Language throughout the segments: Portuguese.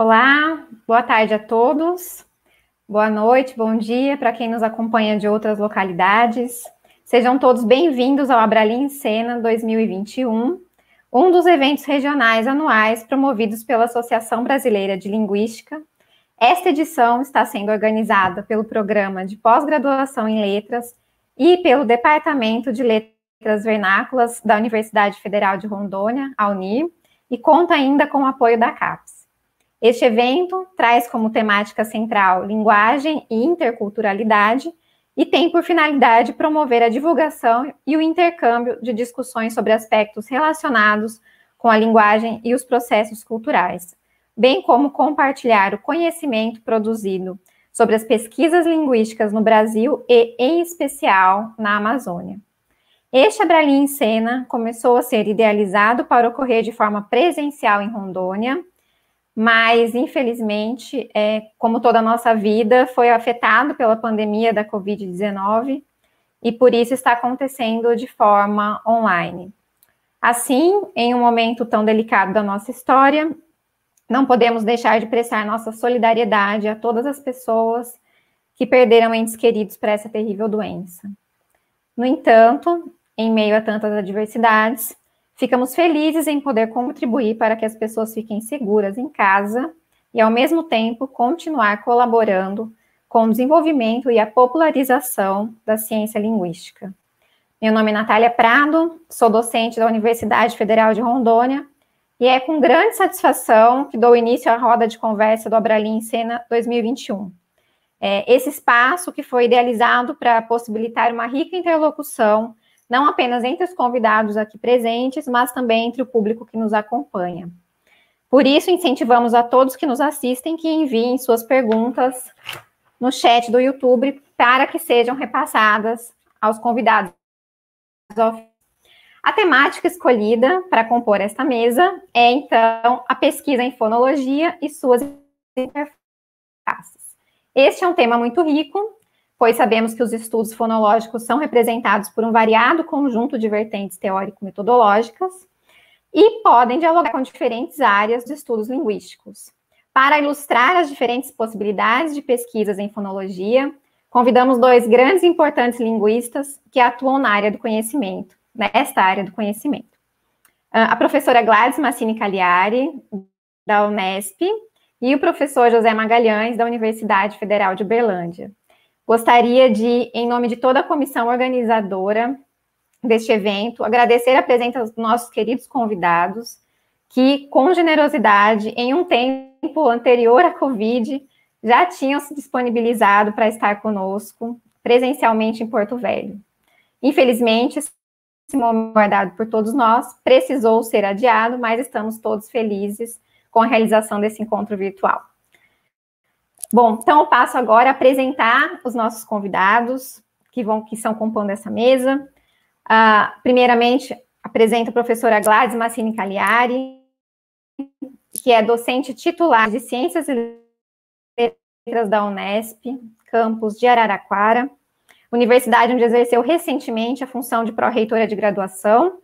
Olá, boa tarde a todos. Boa noite, bom dia para quem nos acompanha de outras localidades. Sejam todos bem-vindos ao Abralim em Cena 2021, um dos eventos regionais anuais promovidos pela Associação Brasileira de Linguística. Esta edição está sendo organizada pelo Programa de Pós-Graduação em Letras e pelo Departamento de Letras Vernáculas da Universidade Federal de Rondônia, a e conta ainda com o apoio da CAPES. Este evento traz como temática central linguagem e interculturalidade e tem por finalidade promover a divulgação e o intercâmbio de discussões sobre aspectos relacionados com a linguagem e os processos culturais, bem como compartilhar o conhecimento produzido sobre as pesquisas linguísticas no Brasil e, em especial, na Amazônia. Este Abralim em Cena começou a ser idealizado para ocorrer de forma presencial em Rondônia mas infelizmente, é, como toda a nossa vida, foi afetado pela pandemia da Covid-19 e por isso está acontecendo de forma online. Assim, em um momento tão delicado da nossa história, não podemos deixar de prestar nossa solidariedade a todas as pessoas que perderam entes queridos para essa terrível doença. No entanto, em meio a tantas adversidades, Ficamos felizes em poder contribuir para que as pessoas fiquem seguras em casa e, ao mesmo tempo, continuar colaborando com o desenvolvimento e a popularização da ciência linguística. Meu nome é Natália Prado, sou docente da Universidade Federal de Rondônia e é com grande satisfação que dou início à roda de conversa do Abralim em Cena 2021. É, esse espaço que foi idealizado para possibilitar uma rica interlocução não apenas entre os convidados aqui presentes, mas também entre o público que nos acompanha. Por isso, incentivamos a todos que nos assistem que enviem suas perguntas no chat do YouTube para que sejam repassadas aos convidados. A temática escolhida para compor esta mesa é, então, a pesquisa em fonologia e suas interfaces. Este é um tema muito rico pois sabemos que os estudos fonológicos são representados por um variado conjunto de vertentes teórico-metodológicas e podem dialogar com diferentes áreas de estudos linguísticos. Para ilustrar as diferentes possibilidades de pesquisas em fonologia, convidamos dois grandes e importantes linguistas que atuam na área do conhecimento, nesta área do conhecimento. A professora Gladys Massini Cagliari, da Unesp, e o professor José Magalhães, da Universidade Federal de Uberlândia. Gostaria de, em nome de toda a comissão organizadora deste evento, agradecer a presença dos nossos queridos convidados, que, com generosidade, em um tempo anterior à Covid, já tinham se disponibilizado para estar conosco presencialmente em Porto Velho. Infelizmente, esse momento guardado por todos nós precisou ser adiado, mas estamos todos felizes com a realização desse encontro virtual. Bom, então eu passo agora a apresentar os nossos convidados que vão que são compondo essa mesa. Uh, primeiramente, apresento a professora Gladys Massini Cagliari, que é docente titular de Ciências e Letras da Unesp, campus de Araraquara, universidade onde exerceu recentemente a função de pró-reitora de graduação.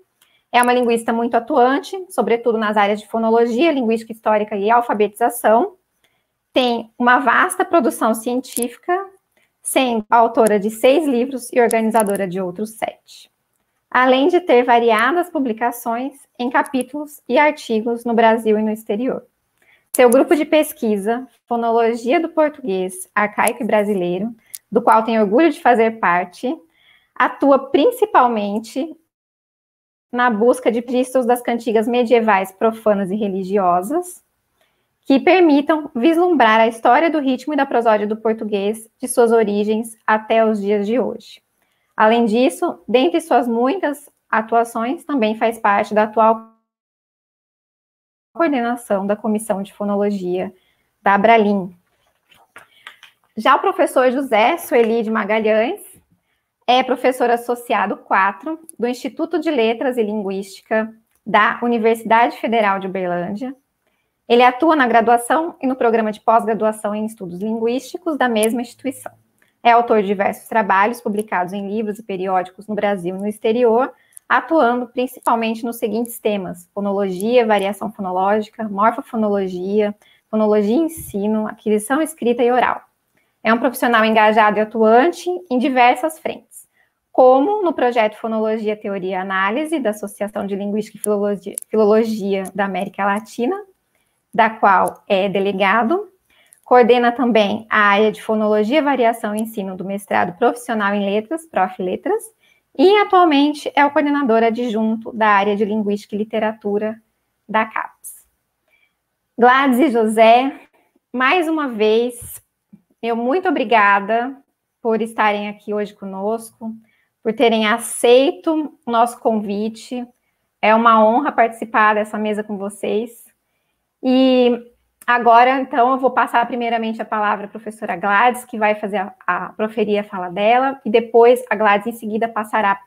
É uma linguista muito atuante, sobretudo nas áreas de fonologia, linguística histórica e alfabetização tem uma vasta produção científica, sendo autora de seis livros e organizadora de outros sete. Além de ter variadas publicações em capítulos e artigos no Brasil e no exterior. Seu grupo de pesquisa, Fonologia do Português Arcaico e Brasileiro, do qual tenho orgulho de fazer parte, atua principalmente na busca de pistas das cantigas medievais profanas e religiosas, que permitam vislumbrar a história do ritmo e da prosódia do português, de suas origens até os dias de hoje. Além disso, dentre suas muitas atuações, também faz parte da atual coordenação da Comissão de Fonologia da Abralim. Já o professor José Sueli de Magalhães é professor associado 4 do Instituto de Letras e Linguística da Universidade Federal de Uberlândia, ele atua na graduação e no programa de pós-graduação em estudos linguísticos da mesma instituição. É autor de diversos trabalhos publicados em livros e periódicos no Brasil e no exterior, atuando principalmente nos seguintes temas: fonologia, variação fonológica, morfofonologia, fonologia e ensino, aquisição escrita e oral. É um profissional engajado e atuante em diversas frentes, como no projeto Fonologia, Teoria e Análise da Associação de Linguística e Filologia, Filologia da América Latina, da qual é delegado, Coordena também a área de Fonologia, Variação e Ensino do mestrado profissional em Letras, Prof. Letras, e atualmente é o coordenador adjunto da área de Linguística e Literatura da CAPES. Gladys e José, mais uma vez, eu muito obrigada por estarem aqui hoje conosco, por terem aceito o nosso convite. É uma honra participar dessa mesa com vocês. E Agora, então, eu vou passar primeiramente a palavra à professora Gladys, que vai fazer a, a proferir a fala dela, e depois a Gladys, em seguida, passará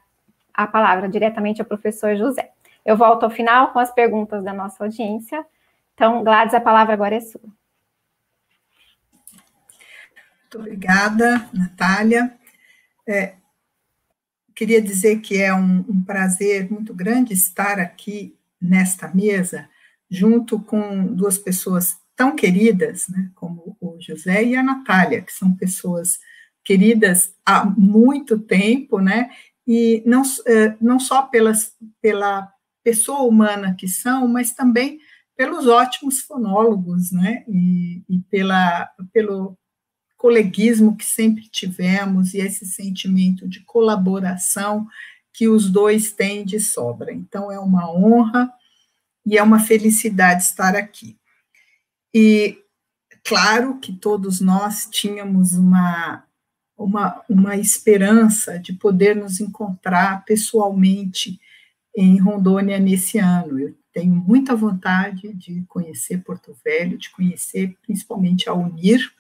a palavra diretamente ao professor José. Eu volto ao final com as perguntas da nossa audiência. Então, Gladys, a palavra agora é sua. Muito obrigada, Natália. É, queria dizer que é um, um prazer muito grande estar aqui nesta mesa, junto com duas pessoas tão queridas, né, como o José e a Natália, que são pessoas queridas há muito tempo, né, e não, eh, não só pelas, pela pessoa humana que são, mas também pelos ótimos fonólogos, né, e, e pela, pelo coleguismo que sempre tivemos e esse sentimento de colaboração que os dois têm de sobra. Então, é uma honra e é uma felicidade estar aqui. E claro que todos nós tínhamos uma, uma, uma esperança de poder nos encontrar pessoalmente em Rondônia nesse ano. Eu tenho muita vontade de conhecer Porto Velho, de conhecer principalmente a Unir,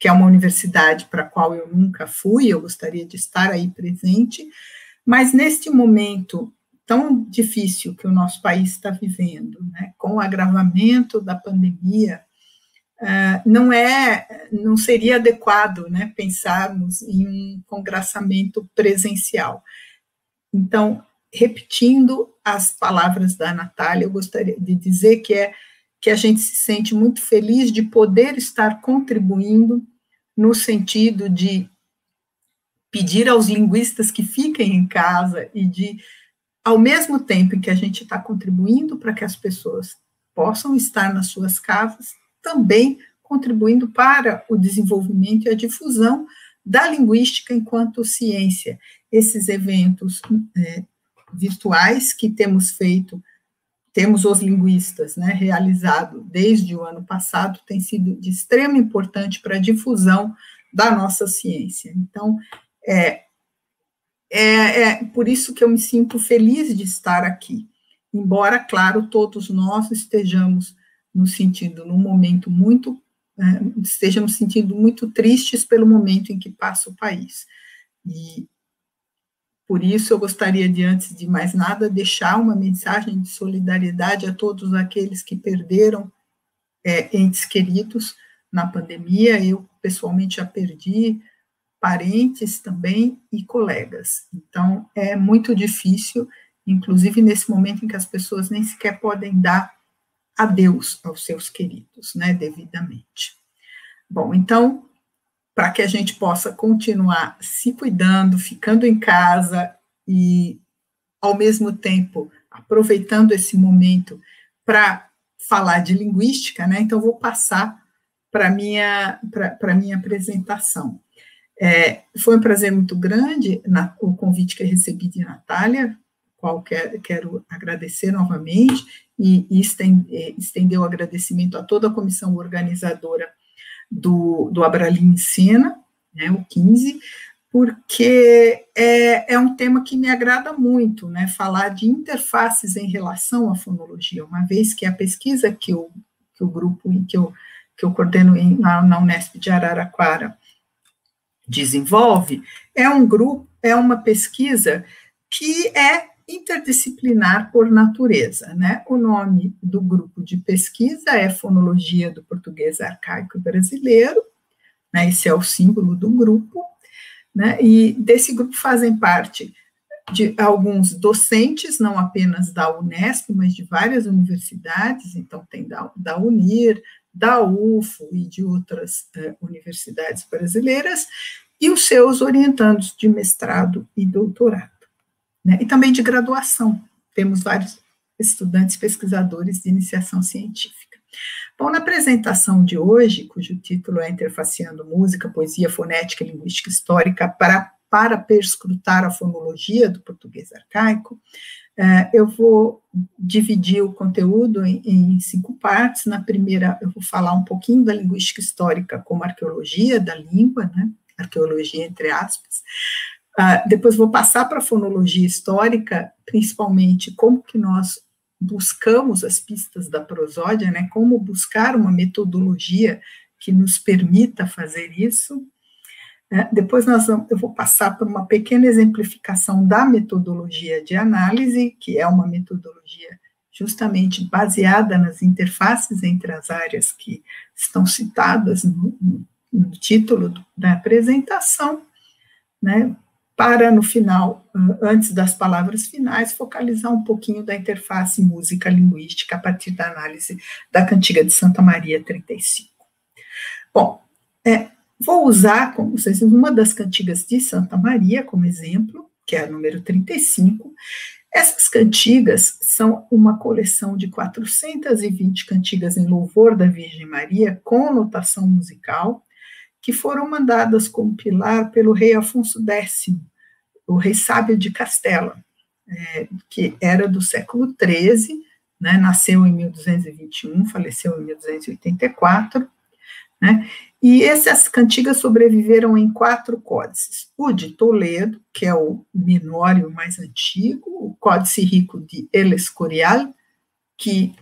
que é uma universidade para a qual eu nunca fui, eu gostaria de estar aí presente, mas neste momento tão difícil que o nosso país está vivendo, né, com o agravamento da pandemia, Uh, não é, não seria adequado, né, pensarmos em um congraçamento presencial. Então, repetindo as palavras da Natália, eu gostaria de dizer que é que a gente se sente muito feliz de poder estar contribuindo no sentido de pedir aos linguistas que fiquem em casa e de, ao mesmo tempo em que a gente está contribuindo para que as pessoas possam estar nas suas casas, também contribuindo para o desenvolvimento e a difusão da linguística enquanto ciência. Esses eventos é, virtuais que temos feito, temos os linguistas, né, realizado desde o ano passado, tem sido de extrema importância para a difusão da nossa ciência. Então, é, é, é por isso que eu me sinto feliz de estar aqui, embora, claro, todos nós estejamos no sentido, num momento muito, é, estejamos sentindo muito tristes pelo momento em que passa o país. E por isso eu gostaria de, antes de mais nada, deixar uma mensagem de solidariedade a todos aqueles que perderam é, entes queridos na pandemia. Eu, pessoalmente, já perdi parentes também e colegas. Então, é muito difícil, inclusive nesse momento em que as pessoas nem sequer podem dar adeus aos seus queridos, né, devidamente. Bom, então, para que a gente possa continuar se cuidando, ficando em casa e, ao mesmo tempo, aproveitando esse momento para falar de linguística, né, então vou passar para a minha, minha apresentação. É, foi um prazer muito grande na, o convite que recebi de Natália, qual quero, quero agradecer novamente e, e estender, estender o agradecimento a toda a comissão organizadora do, do Abralim Ensina, né, o 15, porque é, é um tema que me agrada muito, né, falar de interfaces em relação à fonologia, uma vez que a pesquisa que, eu, que o grupo que eu, que eu coordeno em, na, na Unesp de Araraquara desenvolve, é um grupo, é uma pesquisa que é interdisciplinar por natureza, né? O nome do grupo de pesquisa é Fonologia do Português Arcaico Brasileiro, né? Esse é o símbolo do grupo, né? E desse grupo fazem parte de alguns docentes, não apenas da Unesp, mas de várias universidades, então tem da, da Unir, da UFO e de outras uh, universidades brasileiras, e os seus orientandos de mestrado e doutorado. Né? E também de graduação. Temos vários estudantes pesquisadores de iniciação científica. Bom, na apresentação de hoje, cujo título é Interfaceando Música, Poesia, Fonética e Linguística Histórica para, para perscrutar a fonologia do português arcaico, eu vou dividir o conteúdo em, cinco partes. Na primeira, eu vou falar um pouquinho da linguística histórica como arqueologia da língua, né? arqueologia entre aspas. Uh, depois vou passar para a fonologia histórica, principalmente como que nós buscamos as pistas da prosódia, né? Como buscar uma metodologia que nos permita fazer isso. Uh, depois nós vamos, eu vou passar por uma pequena exemplificação da metodologia de análise, que é uma metodologia justamente baseada nas interfaces entre as áreas que estão citadas no, no título da apresentação, né, para no final, antes das palavras finais, focalizar um pouquinho da interface música-linguística a partir da análise da Cantiga de Santa Maria 35. Bom, é, vou usar, como vocês uma das cantigas de Santa Maria como exemplo, que é a número 35. Essas cantigas são uma coleção de 420 cantigas em louvor da Virgem Maria, com notação musical, que foram mandadas compilar pelo rei Afonso X, o rei sábio de Castela, é, que era do século XIII, né, nasceu em 1221, faleceu em 1284, né, e essas cantigas sobreviveram em quatro códices. O de Toledo, que é o menor e o mais antigo, o Códice Rico de El Escorial, que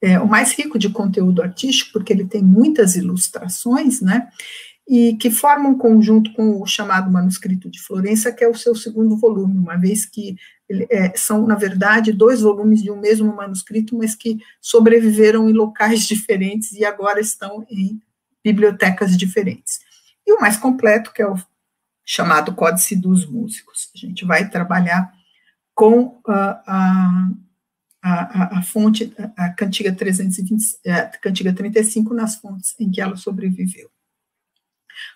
é o mais rico de conteúdo artístico, porque ele tem muitas ilustrações, né? E que forma um conjunto com o chamado Manuscrito de Florença, que é o seu segundo volume, uma vez que é, são, na verdade, dois volumes de um mesmo manuscrito, mas que sobreviveram em locais diferentes e agora estão em bibliotecas diferentes. E o mais completo, que é o chamado Códice dos Músicos. A gente vai trabalhar com a, a a, a, a fonte, a cantiga 320, a cantiga 35 nas fontes em que ela sobreviveu.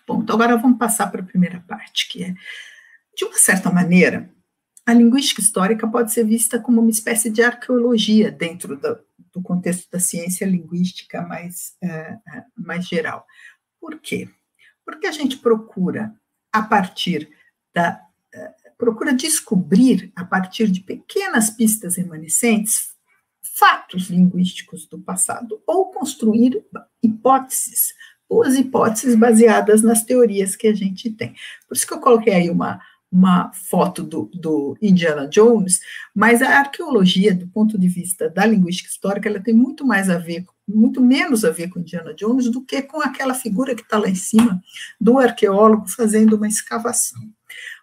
Bom, então agora vamos passar para a primeira parte, que é, de uma certa maneira, a linguística histórica pode ser vista como uma espécie de arqueologia dentro do, do contexto da ciência linguística mais, uh, mais geral. Por quê? Porque a gente procura, a partir da procura descobrir, a partir de pequenas pistas remanescentes, fatos linguísticos do passado, ou construir hipóteses, boas hipóteses baseadas nas teorias que a gente tem. Por isso que eu coloquei aí uma, uma foto do, do, Indiana Jones, mas a arqueologia, do ponto de vista da linguística histórica, ela tem muito mais a ver, muito menos a ver com Indiana Jones do que com aquela figura que está lá em cima do arqueólogo fazendo uma escavação.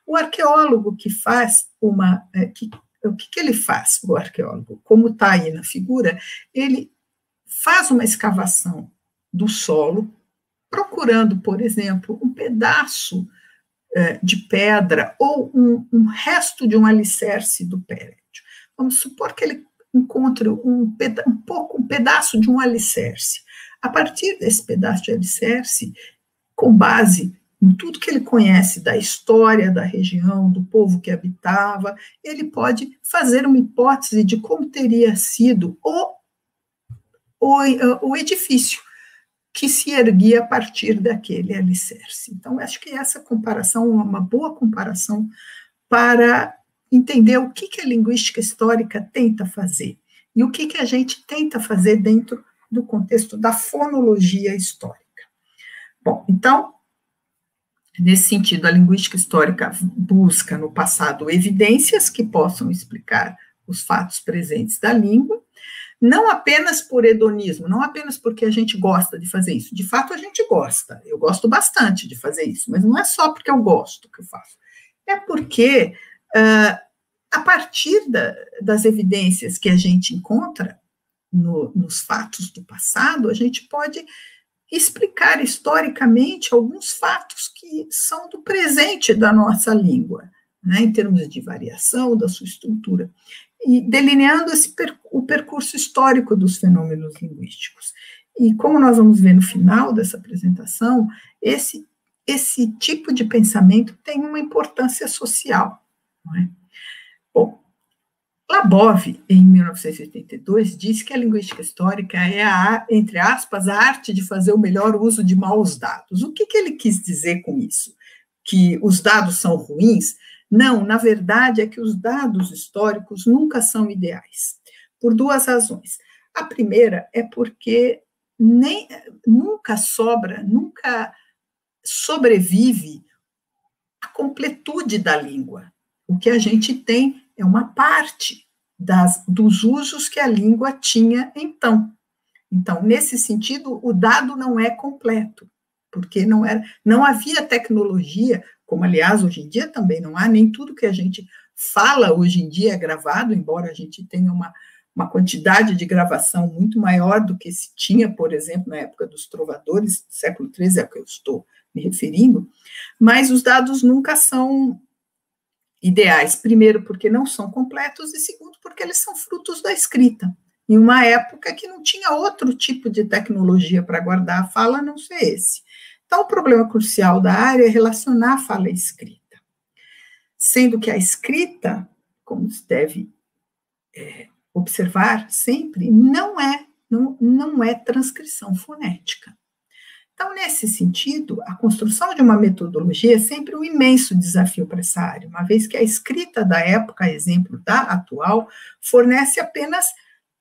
O arqueólogo que faz uma. É, que, o que, que ele faz, o arqueólogo? Como está aí na figura, ele faz uma escavação do solo, procurando, por exemplo, um pedaço de pedra ou um, um, resto de um alicerce do prédio. Vamos supor que ele encontre um, peda um pouco, um pedaço de um alicerce. A partir desse pedaço de alicerce, com base em tudo que ele conhece da história da região, do povo que habitava, ele pode fazer uma hipótese de como teria sido o, o, o edifício que se erguia a partir daquele alicerce. Então, acho que essa comparação é uma boa comparação para entender o que, que a linguística histórica tenta fazer e o que, que a gente tenta fazer dentro do contexto da fonologia histórica. Bom, então, Nesse sentido, a linguística histórica busca no passado evidências que possam explicar os fatos presentes da língua, não apenas por hedonismo, não apenas porque a gente gosta de fazer isso. De fato, a gente gosta, eu gosto bastante de fazer isso, mas não é só porque eu gosto que eu faço, é porque, uh, a partir da, das evidências que a gente encontra no, nos fatos do passado, a gente pode explicar historicamente alguns fatos que são do presente da nossa língua, né, em termos de variação da sua estrutura, e delineando per, o percurso histórico dos fenômenos linguísticos. e como nós vamos ver no final dessa apresentação, esse, esse tipo de pensamento tem uma importância social. Não é? Bom, Labov, em 1982, disse que a linguística histórica é, a, entre aspas, a arte de fazer o melhor uso de maus dados. O que, que ele quis dizer com isso? Que os dados são ruins? Não, na verdade é que os dados históricos nunca são ideais, por duas razões. A primeira é porque nem, nunca sobra, nunca sobrevive a completude da língua. O que a gente tem é uma parte das, dos usos que a língua tinha então. Então, nesse sentido, o dado não é completo, porque não, era, não havia tecnologia, como aliás hoje em dia também não há, nem tudo que a gente fala hoje em dia é gravado, embora a gente tenha uma, uma quantidade de gravação muito maior do que se tinha, por exemplo, na época dos trovadores, do século XIII, é o que eu estou me referindo, mas os dados nunca são ideais, primeiro porque não são completos e segundo porque eles são frutos da escrita, em uma época que não tinha outro tipo de tecnologia para guardar a fala, a não ser esse. Então, o problema crucial da área é relacionar a fala a escrita, sendo que a escrita, como se deve é, observar sempre, não é, não, não é transcrição fonética. Então, nesse sentido, a construção de uma metodologia é sempre um imenso desafio para essa área, uma vez que a escrita da época, exemplo da atual, fornece apenas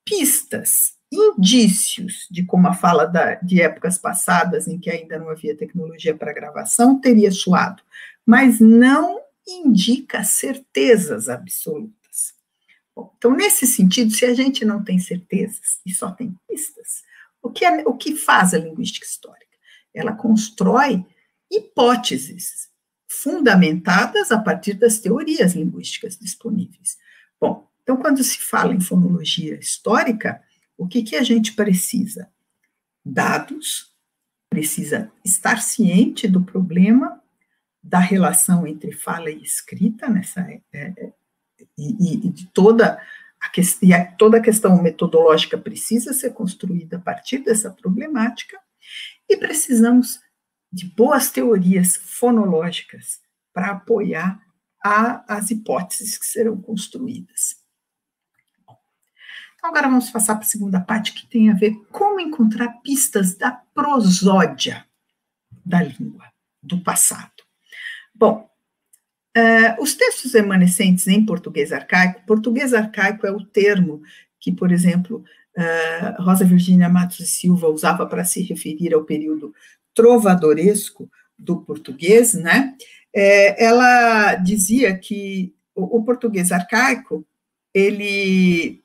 pistas, indícios de como a fala da, de épocas passadas, em que ainda não havia tecnologia para gravação, teria soado, mas não indica certezas absolutas. Bom, então, nesse sentido, se a gente não tem certezas e só tem pistas, o que, é, o que faz a linguística histórica? Ela constrói hipóteses fundamentadas a partir das teorias linguísticas disponíveis. Bom, então, quando se fala em fonologia histórica, o que, que a gente precisa? Dados, precisa estar ciente do problema, da relação entre fala e escrita nessa é, é e, e de toda a, que, a, toda a questão metodológica precisa ser construída a partir dessa problemática, e precisamos de boas teorias fonológicas para apoiar a, as hipóteses que serão construídas. Então, agora vamos passar para a segunda parte, que tem a ver como encontrar pistas da prosódia da língua, do passado. Bom, Uh, os textos remanescentes em português arcaico, português arcaico é o termo que, por exemplo, uh, Rosa Virgínia Matos e Silva usava para se referir ao período trovadoresco do português, né? É, ela dizia que o, o, português arcaico, ele,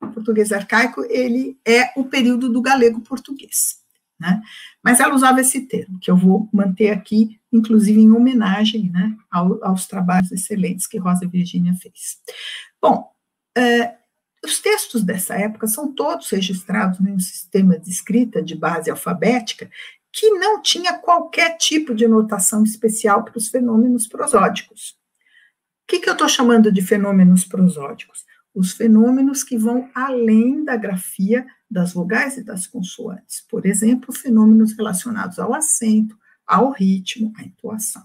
o português arcaico, ele é o período do galego português, né? Mas ela usava esse termo, que eu vou manter aqui, inclusive em homenagem né, ao, aos trabalhos excelentes que Rosa Virgínia fez. Bom, uh, os textos dessa época são todos registrados em um sistema de escrita de base alfabética que não tinha qualquer tipo de notação especial para os fenômenos prosódicos. O que, que eu estou chamando de fenômenos prosódicos? Os fenômenos que vão além da grafia das vogais e das consoantes. Por exemplo, fenômenos relacionados ao acento, ao ritmo, à entoação.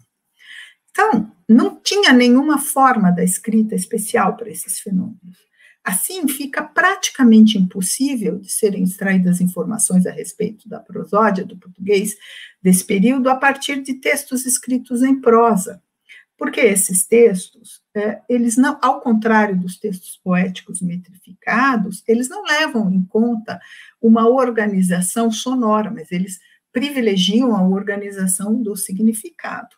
Então, não tinha nenhuma forma da escrita especial para esses fenômenos. Assim, fica praticamente impossível de serem extraídas informações a respeito da prosódia do português desse período a partir de textos escritos em prosa, porque esses textos, é, eles não, ao contrário dos textos poéticos metrificados, eles não levam em conta uma organização sonora, mas eles privilegiam a organização do significado.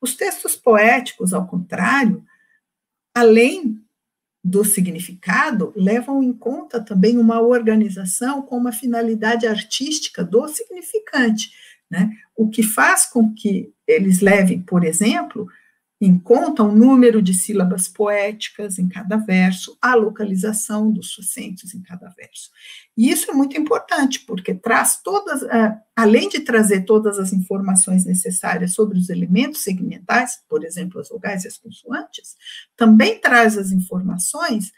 Os textos poéticos, ao contrário, além do significado, levam em conta também uma organização com uma finalidade artística do significante, né? O que faz com que eles levem, por exemplo, em conta o número de sílabas poéticas em cada verso, a localização dos sucessos em cada verso. E isso é muito importante, porque traz todas, eh, além de trazer todas as informações necessárias sobre os elementos segmentais, por exemplo, as vogais e as consoantes, também traz as informações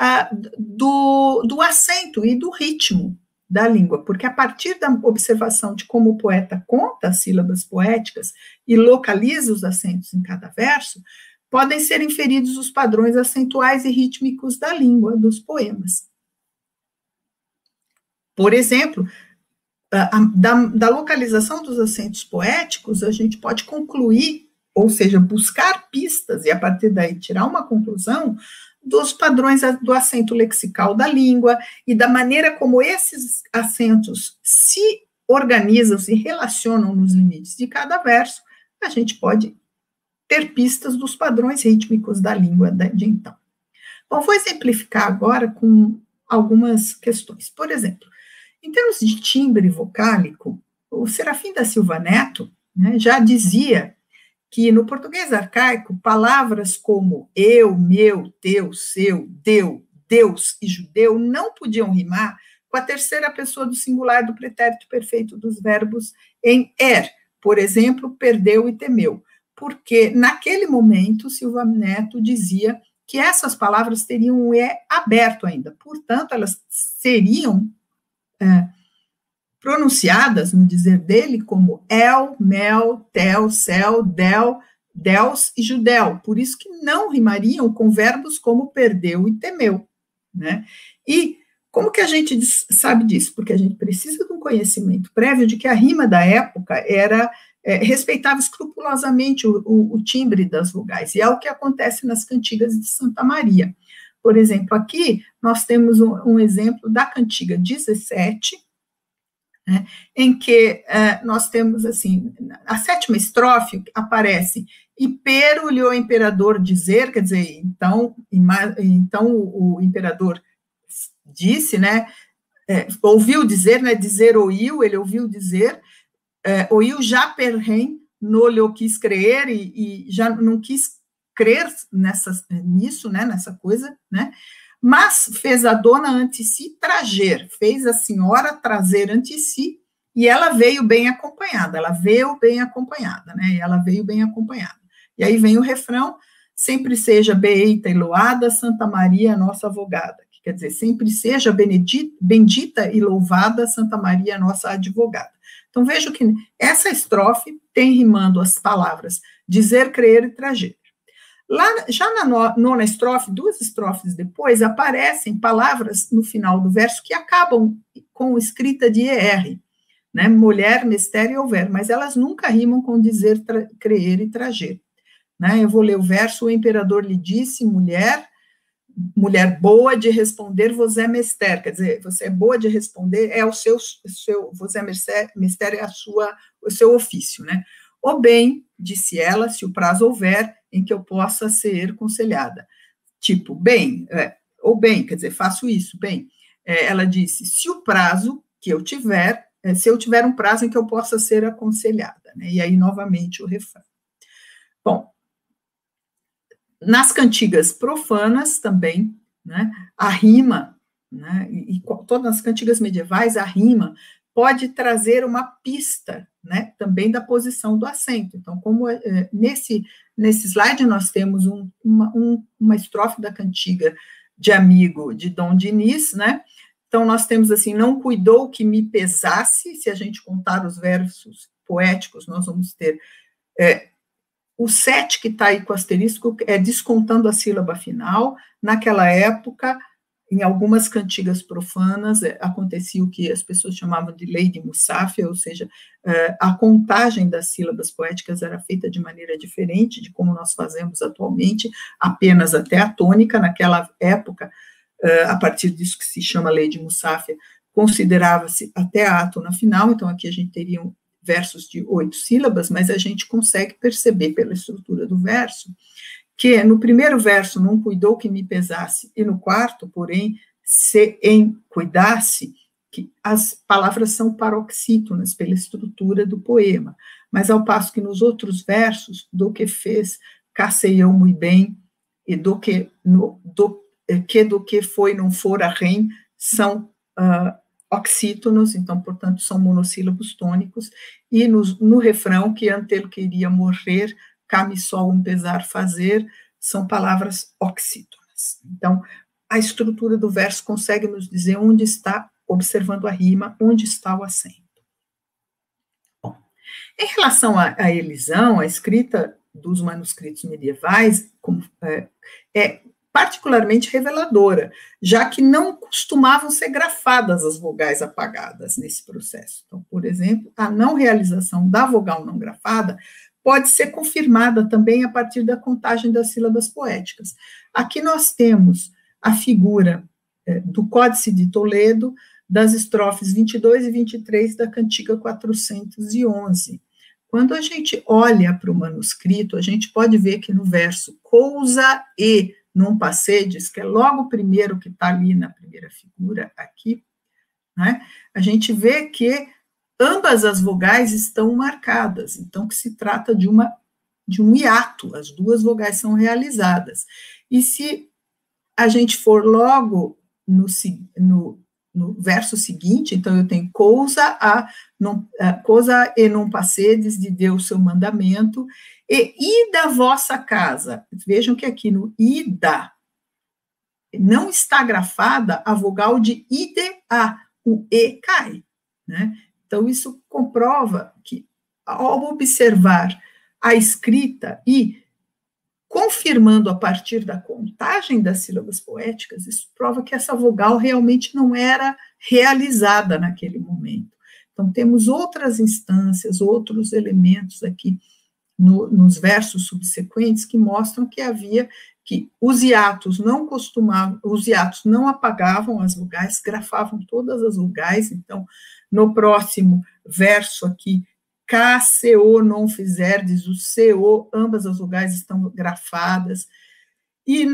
ah, do, do acento e do ritmo da língua, porque a partir da observação de como o poeta conta as sílabas poéticas e localiza os acentos em cada verso, podem ser inferidos os padrões acentuais e rítmicos da língua dos poemas. Por exemplo, da, da localização dos acentos poéticos, a gente pode concluir, ou seja, buscar pistas e a partir daí tirar uma conclusão dos padrões do acento lexical da língua e da maneira como esses acentos se organizam, se relacionam nos limites de cada verso, a gente pode ter pistas dos padrões rítmicos da língua de então. Bom, vou exemplificar agora com algumas questões. Por exemplo, em termos de timbre vocálico, o Serafim da Silva Neto né, já dizia que no português arcaico, palavras como eu, meu, teu, seu, deu, Deus e judeu não podiam rimar com a terceira pessoa do singular do pretérito perfeito dos verbos em er, por exemplo, perdeu e temeu, porque naquele momento Silva Neto dizia que essas palavras teriam um e aberto ainda, portanto, elas seriam é, pronunciadas, no dizer dele, como El, Mel, Tel, Cel, Del, Dels e Judel. Por isso que não rimariam com verbos como perdeu e temeu. Né? E como que a gente sabe disso? Porque a gente precisa de um conhecimento prévio de que a rima da época era é, respeitava escrupulosamente o, o, o, timbre das vogais, e é o que acontece nas cantigas de Santa Maria. Por exemplo, aqui nós temos um, um exemplo da cantiga 17, né, em que uh, nós temos assim, a sétima estrofe aparece e pero lhe o imperador dizer, quer dizer, então, então o, o imperador disse, né, é, ouviu dizer, né, dizer ouiu, ele ouviu dizer, é, ouiu já perrem, no lhe quis crer e, e já não quis crer nessa, nisso, né, nessa coisa, né? Mas fez a dona ante si trazer, fez a senhora trazer ante si, e ela veio bem acompanhada, ela veio bem acompanhada, né? E ela veio bem acompanhada. E aí vem o refrão: sempre seja beita e loada Santa Maria, nossa avogada. Que quer dizer, sempre seja benedita, bendita e louvada Santa Maria, nossa advogada. Então vejo que essa estrofe tem rimando as palavras dizer, crer e trazer. Lá, já na nona estrofe, duas estrofes depois, aparecem palavras no final do verso que acabam com escrita de ER, né? Mulher, mistério e houver, mas elas nunca rimam com dizer, crer e trazer. Né? Eu vou ler o verso: o imperador lhe disse, mulher, mulher boa de responder, você é mister, quer dizer, você é boa de responder, é o seu, seu você é mistério, é a sua, o seu ofício, né? Ou bem, disse ela, se o prazo houver, em que eu possa ser conselhada. Tipo, bem, é, ou bem, quer dizer, faço isso, bem. É, ela disse, se o prazo que eu tiver, é, se eu tiver um prazo em que eu possa ser aconselhada, né? E aí, novamente, o refrão. Bom, nas cantigas profanas também, né, a rima, né, e, e todas as cantigas medievais, a rima pode trazer uma pista, né, também da posição do acento. Então, como é, nesse, nesse slide nós temos um, uma, um, uma estrofe da cantiga de amigo de Dom Diniz, né, então nós temos assim, não cuidou que me pesasse, se a gente contar os versos poéticos, nós vamos ter é, o 7 que está aí com asterisco é descontando a sílaba final. Naquela época, em algumas cantigas profanas, é, acontecia o que as pessoas chamavam de lei de Musafia, ou seja, é, a contagem das sílabas poéticas era feita de maneira diferente de como nós fazemos atualmente, apenas até a tônica. Naquela época, é, a partir disso que se chama lei de Musafia, considerava-se até a átona final, então aqui a gente teria um, versos de oito sílabas, mas a gente consegue perceber pela estrutura do verso que no primeiro verso não cuidou que me pesasse, e no quarto, porém, se em cuidasse, que as palavras são paroxítonas pela estrutura do poema, mas ao passo que nos outros versos, do que fez, caceiou muito bem, e do que, no, do, eh, que do que foi não for a rem, são uh, oxítonos, então, portanto, são monossílabos tônicos, e no, no refrão, que antelo queria morrer, camisol um pesar fazer, são palavras oxítonas. Então, a estrutura do verso consegue nos dizer onde está observando a rima, onde está o acento. Bom, em relação à elisão, a escrita dos manuscritos medievais é, é particularmente reveladora, já que não costumavam ser grafadas as vogais apagadas nesse processo. Então, por exemplo, a não realização da vogal não grafada pode ser confirmada também a partir da contagem das sílabas poéticas. Aqui nós temos a figura é, do Códice de Toledo, das estrofes 22 e 23 da Cantiga 411. Quando a gente olha para o manuscrito, a gente pode ver que no verso cousa e non passedes, que é logo o primeiro que está ali na primeira figura aqui, né, a gente vê que ambas as vogais estão marcadas, então que se trata de uma de um hiato, as duas vogais são realizadas. E se a gente for logo no, no, no verso seguinte, então eu tenho coisa a coisa e não passedes de Deus seu mandamento, e e da vossa casa. Vejam que aqui no ida não está grafada a vogal de ide a, o e cai, né? Então isso comprova que ao observar a escrita e confirmando a partir da contagem das sílabas poéticas, isso prova que essa vogal realmente não era realizada naquele momento. Então, temos outras instâncias, outros elementos aqui no, nos versos subsequentes que mostram que havia que os hiatos não costumavam, os hiatos não apagavam as vogais, grafavam todas as vogais, então, no próximo verso aqui, KCO não fizerdes, o CO, ambas as vogais estão grafadas. E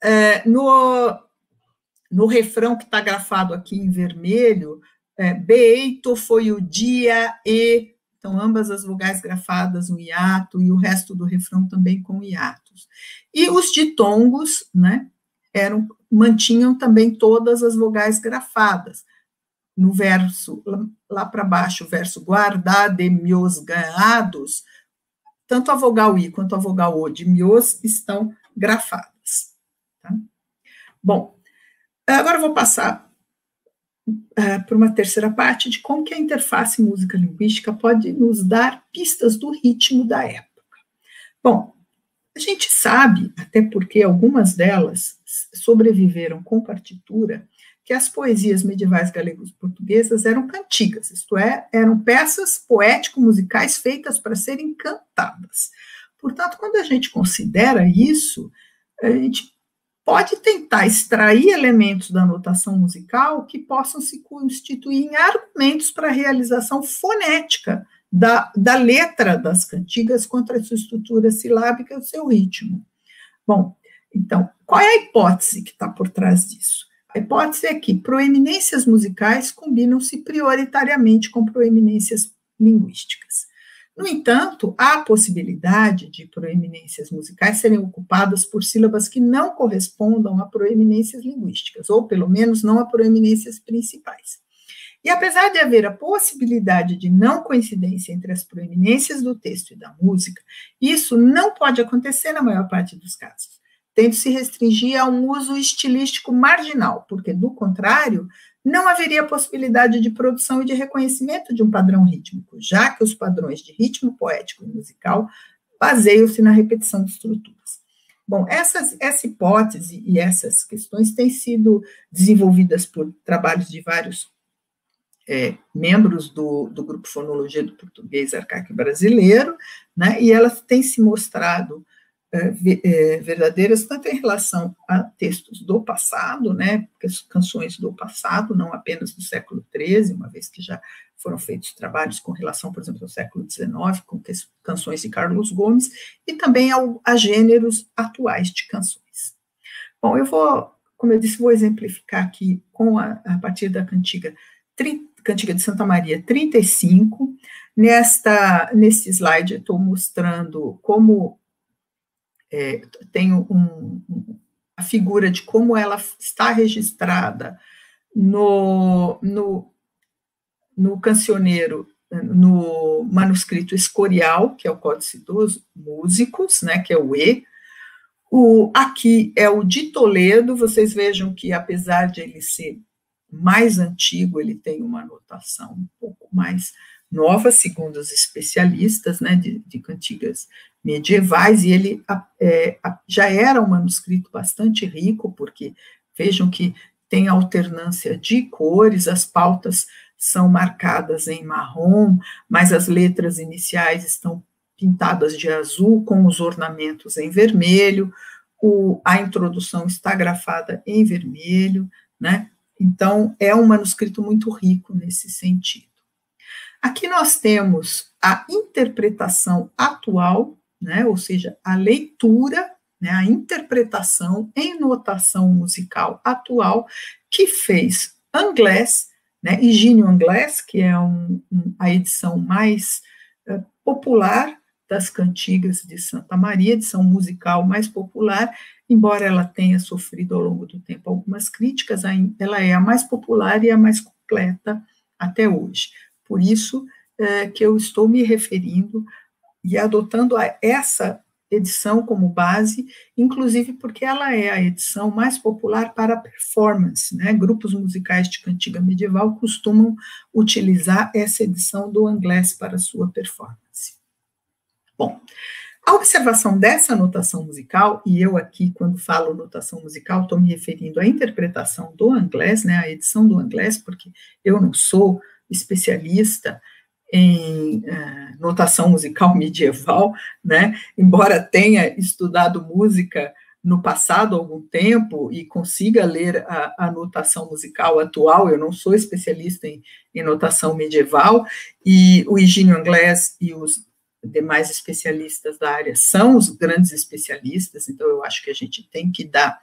é, no, no refrão que está grafado aqui em vermelho, é, Beito foi o dia e. Então, ambas as vogais grafadas, um hiato, e o resto do refrão também com hiatos. E os ditongos, né, eram, mantinham também todas as vogais grafadas no verso, lá para baixo, o verso guardar de meus ganhados, tanto a vogal I quanto a vogal O de meus estão grafadas. Tá? Bom, agora vou passar uh, para uma terceira parte de como que a interface música-linguística pode nos dar pistas do ritmo da época. Bom, a gente sabe, até porque algumas delas sobreviveram com partitura, que as poesias medievais galegos-portuguesas eram cantigas, isto é, eram peças poético-musicais feitas para serem cantadas. Portanto, quando a gente considera isso, a gente pode tentar extrair elementos da notação musical que possam se constituir em argumentos para a realização fonética da, da letra das cantigas contra a sua estrutura silábica e o seu ritmo. Bom, então, qual é a hipótese que está por trás disso? A hipótese é que proeminências musicais combinam-se prioritariamente com proeminências linguísticas. No entanto, há a possibilidade de proeminências musicais serem ocupadas por sílabas que não correspondam a proeminências linguísticas, ou pelo menos não a proeminências principais. E apesar de haver a possibilidade de não coincidência entre as proeminências do texto e da música, isso não pode acontecer na maior parte dos casos tendo se restringir a um uso estilístico marginal, porque, do contrário, não haveria possibilidade de produção e de reconhecimento de um padrão rítmico, já que os padrões de ritmo poético e musical baseiam-se na repetição de estruturas. Bom, essas, essa hipótese e essas questões têm sido desenvolvidas por trabalhos de vários é, membros do, do Grupo Fonologia do Português Arcaico Brasileiro, né, e elas têm se mostrado verdadeiras, tanto em relação a textos do passado, né, canções do passado, não apenas do século XIII, uma vez que já foram feitos trabalhos com relação, por exemplo, ao século XIX, com canções de Carlos Gomes, e também ao, a gêneros atuais de canções. Bom, eu vou, como eu disse, vou exemplificar aqui com a, a partir da cantiga, tri, cantiga de Santa Maria 35. Nesta, neste slide, eu estou mostrando como é, um, a figura de como ela está registrada no, no, no cancioneiro, no manuscrito escorial, que é o Códice dos Músicos, né, que é o E. O, aqui é o de Toledo, vocês vejam que, apesar de ele ser mais antigo, ele tem uma notação um pouco mais nova, segundo os especialistas, né, de, de cantigas medievais, e ele é, já era um manuscrito bastante rico, porque vejam que tem alternância de cores, as pautas são marcadas em marrom, mas as letras iniciais estão pintadas de azul com os ornamentos em vermelho, o, a introdução está grafada em vermelho, né? Então, é um manuscrito muito rico nesse sentido. Aqui nós temos a interpretação atual, né? Ou seja, a leitura, né? a interpretação em notação musical atual que fez Anglés, né? Higínio Anglés, que é um, um, a edição mais uh, popular das cantigas de Santa Maria, edição musical mais popular, embora ela tenha sofrido ao longo do tempo algumas críticas, ela é a mais popular e a mais completa até hoje. Por isso é, que eu estou me referindo e adotando essa edição como base, inclusive porque ela é a edição mais popular para performance, né? Grupos musicais de cantiga medieval costumam utilizar essa edição do inglês para sua performance. Bom, a observação dessa notação musical, e eu aqui, quando falo notação musical, estou me referindo à interpretação do inglês, né, a edição do inglês, porque eu não sou especialista em uh, notação musical medieval, né, embora tenha estudado música no passado algum tempo e consiga ler a, a notação musical atual, eu não sou especialista em, em notação medieval, e o Higínio Inglês e os demais especialistas da área são os grandes especialistas, então eu acho que a gente tem que dar,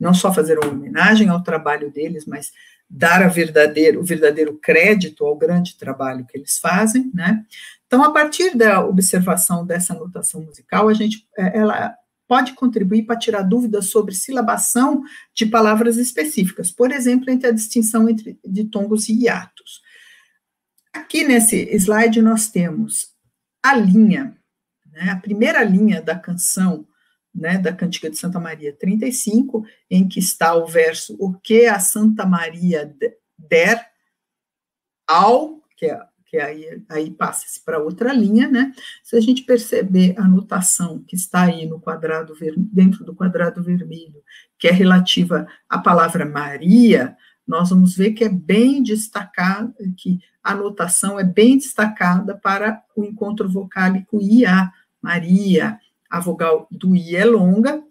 não só fazer uma homenagem ao trabalho deles, mas dar a verdadeiro, o verdadeiro crédito ao grande trabalho que eles fazem, né? Então, a partir da observação dessa notação musical, a gente, é, ela pode contribuir para tirar dúvidas sobre silabação de palavras específicas, por exemplo, entre a distinção entre de tongos e hiatos. Aqui nesse slide nós temos a linha, né, a primeira linha da canção, né, da Cantiga de Santa Maria 35, em que está o verso O que a Santa Maria der ao, que, é, que aí, aí passa-se para outra linha, né? Se a gente perceber a notação que está aí no quadrado dentro do quadrado vermelho, que é relativa à palavra Maria, nós vamos ver que é bem destacado, que a notação é bem destacada para o encontro vocálico IA, Maria, a vogal do I é longa,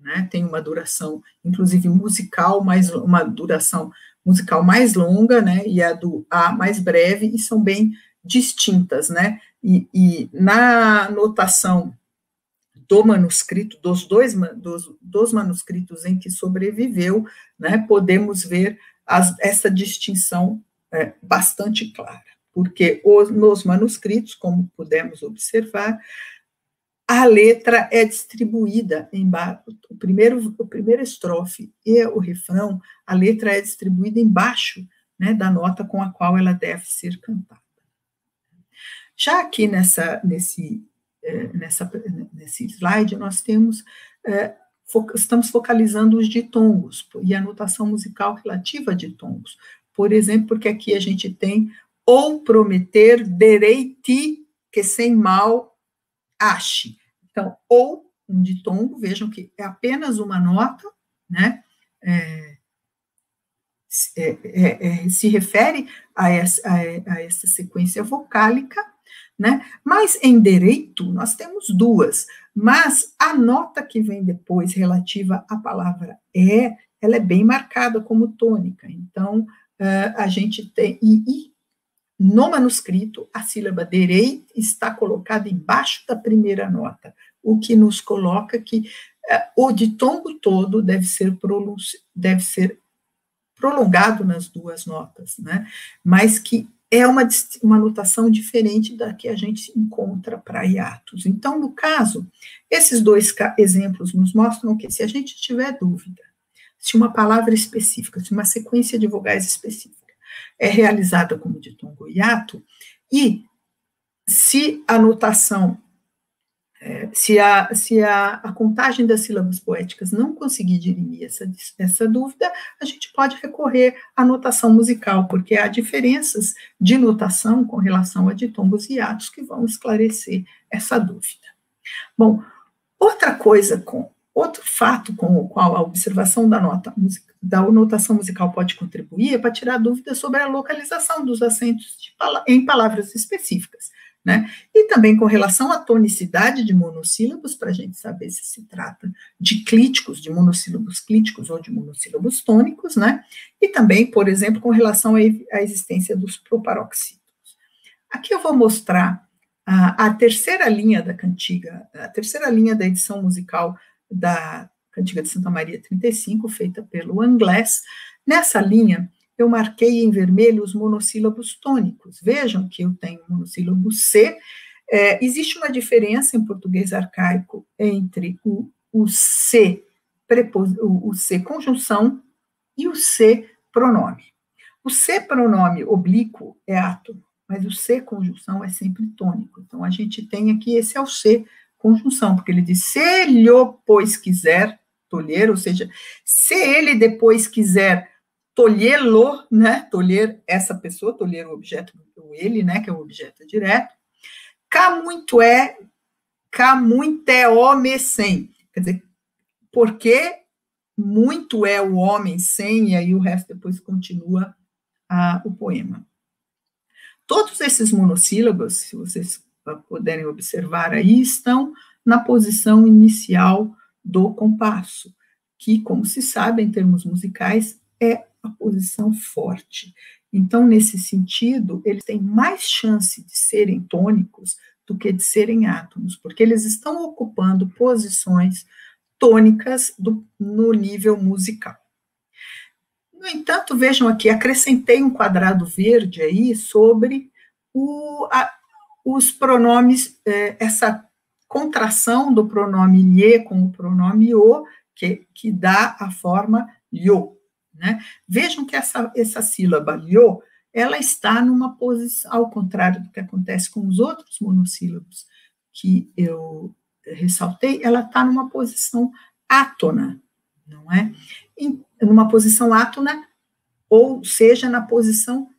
né, tem uma duração, inclusive musical, mais, uma duração musical mais longa, né, e a do A mais breve, e são bem distintas, né, e, e na notação do manuscrito, dos dois dos, dos manuscritos em que sobreviveu, né, podemos ver as, essa distinção é, bastante clara, porque os, nos manuscritos, como pudemos observar, a letra é distribuída embaixo, o primeiro, o primeiro estrofe e o refrão, a letra é distribuída embaixo né, da nota com a qual ela deve ser cantada. Já aqui nessa, nesse, é, nessa, nesse slide, nós temos, é, estamos focalizando os ditongos e a notação musical relativa a ditongos. Por exemplo, porque aqui a gente tem ou prometer dereiti que sem mal ache. Então, ou um ditongo, vejam que é apenas uma nota, né? É, é, é, é se refere a essa, a, a essa sequência vocálica, né? Mas em direito nós temos duas, mas a nota que vem depois relativa à palavra é, ela é bem marcada como tônica. Então uh, a gente tem e, e, no manuscrito a sílaba derei está colocada embaixo da primeira nota, o que nos coloca que uh, o ditongo todo deve ser deve ser prolongado nas duas notas, né? Mas que é uma, uma notação diferente da que a gente encontra para hiatos. Então, no caso, esses dois exemplos nos mostram que se a gente tiver dúvida, se uma palavra específica, se uma sequência de vogais específica é realizada como ditongo hiato, e se a notação é, se, a, se a, a, contagem das sílabas poéticas não conseguir dirimir essa, essa dúvida, a gente pode recorrer à notação musical, porque há diferenças de notação com relação a ditongos e atos que vão esclarecer essa dúvida. Bom, outra coisa com outro fato com o qual a observação da nota da notação musical pode contribuir é para tirar dúvidas sobre a localização dos acentos em palavras específicas. Né? E também com relação à tonicidade de monossílabos, para a gente saber se se trata de clíticos, de monossílabos clíticos ou de monossílabos tônicos, né? E também, por exemplo, com relação à existência dos proparoxítonos. Aqui eu vou mostrar a, a, terceira linha da cantiga, a terceira linha da edição musical da Cantiga de Santa Maria 35, feita pelo Anglés. Nessa linha, eu marquei em vermelho os monossílabos tônicos. Vejam que eu tenho monossílabo C. É, existe uma diferença em português arcaico entre o, o C prepos, o, o C conjunção e o C pronome. O C pronome oblíquo é átomo, mas o C conjunção é sempre tônico. Então a gente tem aqui esse é o C conjunção, porque ele diz se lhe pois quiser tolher, ou seja, se ele depois quiser tolhê-lo, né? Tolher essa pessoa, tolher o objeto, o ele, né? Que é o objeto direto. Cá muito é, cá muito é homem sem. Quer dizer, porque muito é o homem sem, e aí o resto depois continua o poema. Todos esses monossílabos, se vocês puderem observar aí, estão na posição inicial do compasso, que, como se sabe, em termos musicais, é a posição forte. Então, nesse sentido, eles têm mais chance de serem tônicos do que de serem átomos, porque eles estão ocupando posições tônicas do, no nível musical. No entanto, vejam aqui, acrescentei um quadrado verde aí sobre o, a, os pronomes, é, essa contração do pronome lhe com o pronome o, que, que dá a forma lho. Né? Vejam que essa, essa sílaba lho, ela está numa posição, ao contrário do que acontece com os outros monossílabos que eu ressaltei, ela está numa posição átona, não é? Em, numa posição átona, ou seja, na posição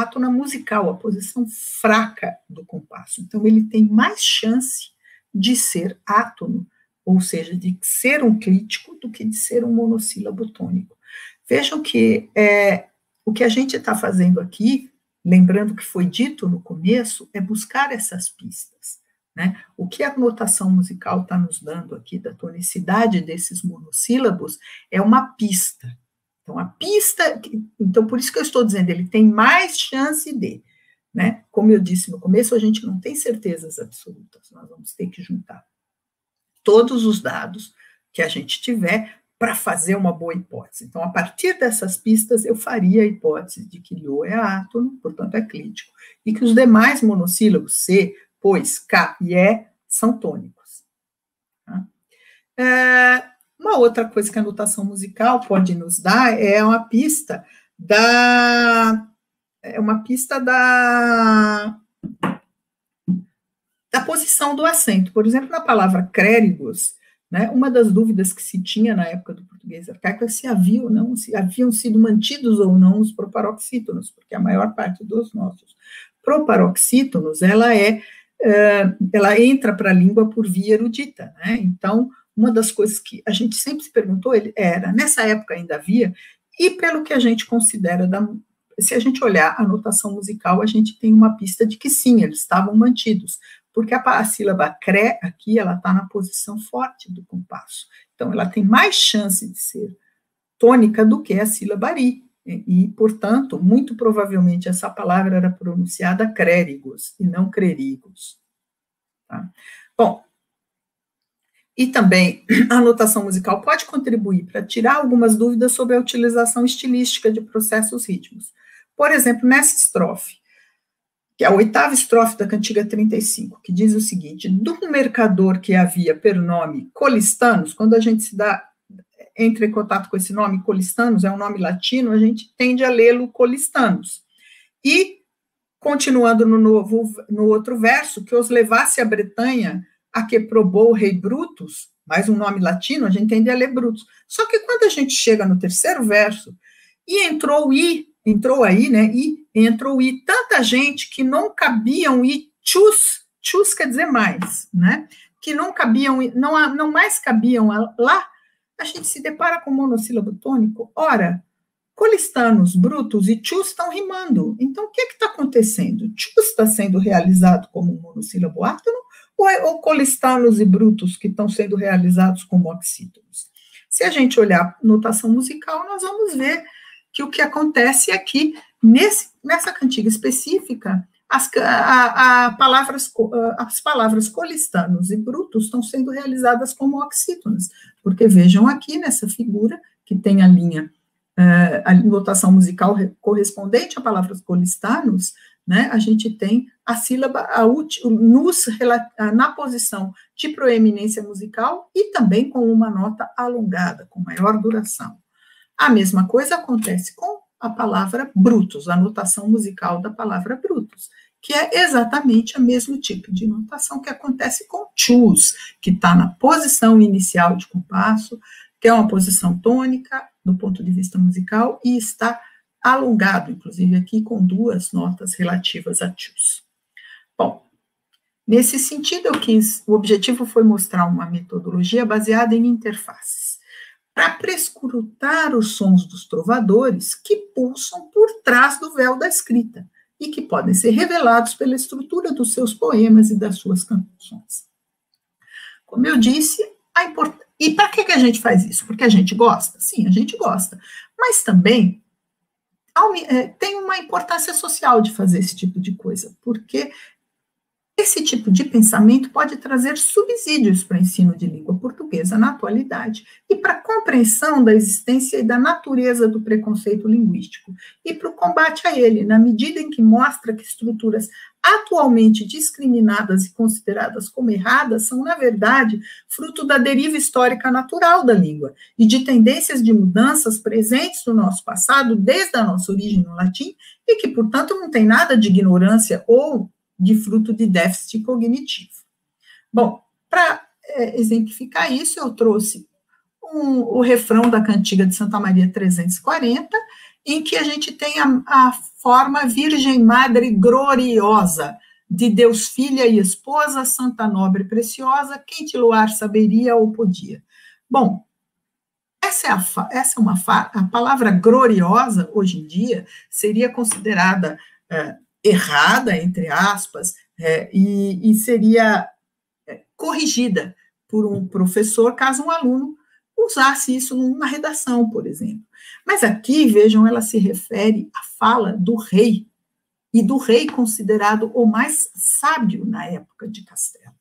átona musical, a posição fraca do compasso. Então, ele tem mais chance de ser átono, ou seja, de ser um clítico, do que de ser um monossílabo tônico. Vejam que é, o que a gente está fazendo aqui, lembrando que foi dito no começo, é buscar essas pistas. Né? O que a notação musical está nos dando aqui da tonicidade desses monossílabos é uma pista. Então, a pista, então por isso que eu estou dizendo, ele tem mais chance de, né? Como eu disse no começo, a gente não tem certezas absolutas, nós vamos ter que juntar todos os dados que a gente tiver para fazer uma boa hipótese. Então, a partir dessas pistas, eu faria a hipótese de que Lho é átono, portanto é clítico, e que os demais monossílabos C, pois, K e E são tônicos. Tá? É, uma outra coisa que a notação musical pode nos dar é uma pista da é uma pista da da posição do acento. Por exemplo, na palavra crérigos, né, uma das dúvidas que se tinha na época do português arcaico é se havia ou não, se haviam sido mantidos ou não os proparoxítonos, porque a maior parte dos nossos proparoxítonos, ela é, ela entra para a língua por via erudita, né? Então, uma das coisas que a gente sempre se perguntou era, nessa época ainda havia, e pelo que a gente considera, da, se a gente olhar a notação musical, a gente tem uma pista de que sim, eles estavam mantidos, porque a, a sílaba cré aqui, ela está na posição forte do compasso. Então, ela tem mais chance de ser tônica do que a sílaba ri. E, e, portanto, muito provavelmente essa palavra era pronunciada crérigos e não crerigos. Tá? Bom, e também a notação musical pode contribuir para tirar algumas dúvidas sobre a utilização estilística de processos rítmicos. Por exemplo, nessa estrofe, que é a oitava estrofe da Cantiga 35, que diz o seguinte: do mercador que havia per nome Colistanos, quando a gente se dá entra em contato com esse nome Colistanos, é um nome latino, a gente tende a lê-lo Colistanos. E continuando no novo no outro verso, que os levasse a Bretanha a que probou o rei Brutus, mais um nome latino, a gente tende a ler Brutus. Só que quando a gente chega no terceiro verso, e entrou i, entrou aí, né, e entrou i, tanta gente que não cabiam i, chus, chus quer dizer mais, né, que não cabiam, não, não mais cabiam lá, a gente se depara com monossílabo tônico. Ora, colistanos, brutos e chus estão rimando. Então, o que é está acontecendo? Chus está sendo realizado como um monossílabo átono ou, é, ou colistanos e brutos que estão sendo realizados como oxítonos? Se a gente olhar notação musical, nós vamos ver que o que acontece é que nesse, nessa cantiga específica, as, a, a palavras, as palavras colistanos e brutos estão sendo realizadas como oxítonas, porque vejam aqui nessa figura que tem a linha, uh, a notação musical correspondente a palavras colistanos, né, a gente tem a sílaba a nus na posição de proeminência musical e também com uma nota alongada, com maior duração. A mesma coisa acontece com a palavra brutos, a notação musical da palavra brutos, que é exatamente o mesmo tipo de notação que acontece com choose, que está na posição inicial de compasso, que é uma posição tônica do ponto de vista musical e está alongado, inclusive aqui com duas notas relativas a choose. Bom, nesse sentido eu quis, o objetivo foi mostrar uma metodologia baseada em interfaces para prescrutar os sons dos trovadores que pulsam por trás do véu da escrita e que podem ser revelados pela estrutura dos seus poemas e das suas canções. Como eu disse, a import... e para que, que a gente faz isso? Porque a gente gosta? Sim, a gente gosta. Mas também tem uma importância social de fazer esse tipo de coisa, porque esse tipo de pensamento pode trazer subsídios para o ensino de língua portuguesa na atualidade e para a compreensão da existência e da natureza do preconceito linguístico e para o combate a ele, na medida em que mostra que estruturas atualmente discriminadas e consideradas como erradas são, na verdade, fruto da deriva histórica natural da língua e de tendências de mudanças presentes no nosso passado desde a nossa origem no latim e que, portanto, não tem nada de ignorância ou de fruto de déficit cognitivo. Bom, para é, exemplificar isso, eu trouxe um, o refrão da cantiga de Santa Maria 340, em que a gente tem a, a forma Virgem Madre gloriosa, de Deus Filha e Esposa, Santa Nobre Preciosa, quem te luar saberia ou podia. Bom, essa é, a, essa é uma a palavra gloriosa, hoje em dia, seria considerada é, errada, entre aspas, é, e, e, seria é, corrigida por um professor caso um aluno usasse isso numa redação, por exemplo. Mas aqui, vejam, ela se refere à fala do rei, e do rei considerado o mais sábio na época de Castelo.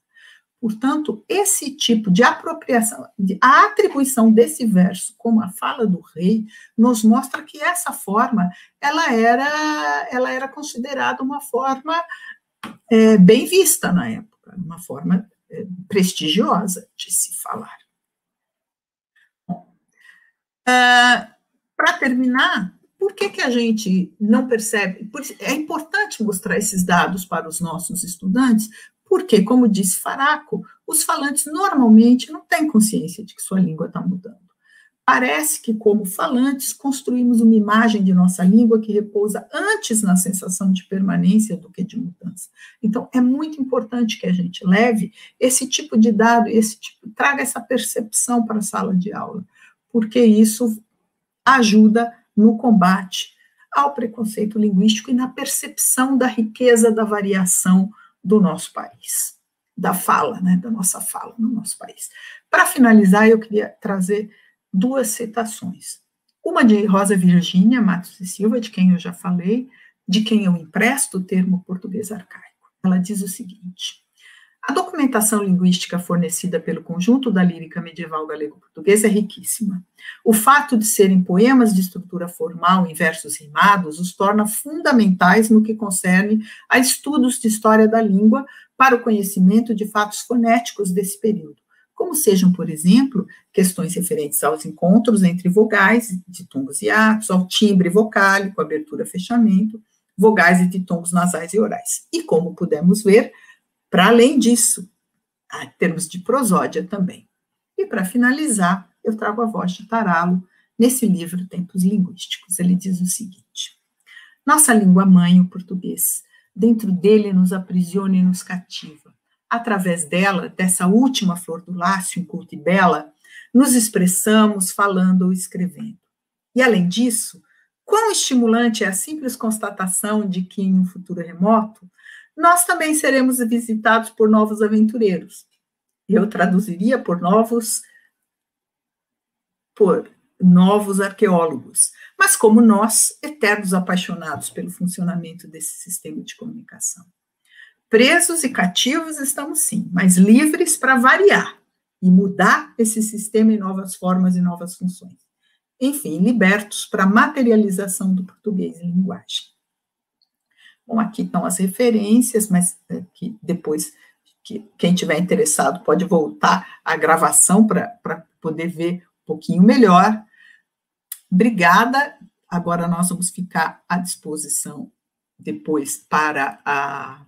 Portanto, esse tipo de apropriação, a atribuição desse verso como a fala do rei, nos mostra que essa forma, ela era, ela era considerada uma forma é, bem vista na época, uma forma é, prestigiosa de se falar. É, Para terminar, por que, que a gente não percebe? É importante mostrar esses dados para os nossos estudantes, porque, como disse Faraco, os falantes normalmente não têm consciência de que sua língua está mudando. Parece que, como falantes, construímos uma imagem de nossa língua que repousa antes na sensação de permanência do que de mudança. Então, é muito importante que a gente leve esse tipo de dado, esse tipo, traga essa percepção para a sala de aula, porque isso ajuda no combate ao preconceito linguístico e na percepção da riqueza da variação do nosso país, da fala, né, da nossa fala no nosso país. Para finalizar, eu queria trazer duas citações. Uma de Rosa Virgínia Matos e Silva, de quem eu já falei, de quem eu empresto o termo português arcaico. Ela diz o seguinte: a documentação linguística fornecida pelo conjunto da lírica medieval galego-portuguesa é riquíssima. O fato de serem poemas de estrutura formal em versos rimados os torna fundamentais no que concerne a estudos de história da língua para o conhecimento de fatos fonéticos desse período, como sejam, por exemplo, questões referentes aos encontros entre vogais, ditongos e atos, ao timbre vocálico, abertura, fechamento, vogais e ditongos nasais e orais. E como pudemos ver, para além disso, em termos de prosódia também. E para finalizar, eu trago a voz de Taralo nesse livro Tempos Linguísticos. Ele diz o seguinte: Nossa língua mãe, o português, dentro dele nos aprisiona e nos cativa. Através dela, dessa última flor do lácio, inculta e bela, nos expressamos falando ou escrevendo. E além disso, quão estimulante é a simples constatação de que em um futuro remoto, nós também seremos visitados por novos aventureiros. Eu traduziria por novos por novos arqueólogos, mas como nós, eternos apaixonados pelo funcionamento desse sistema de comunicação. Presos e cativos estamos sim, mas livres para variar e mudar esse sistema em novas formas e novas funções. Enfim, libertos para a materialização do português em linguagem. Bom, aqui estão as referências, mas é, que depois que quem tiver interessado pode voltar à gravação para poder ver um pouquinho melhor. Obrigada. Agora nós vamos ficar à disposição depois para, a,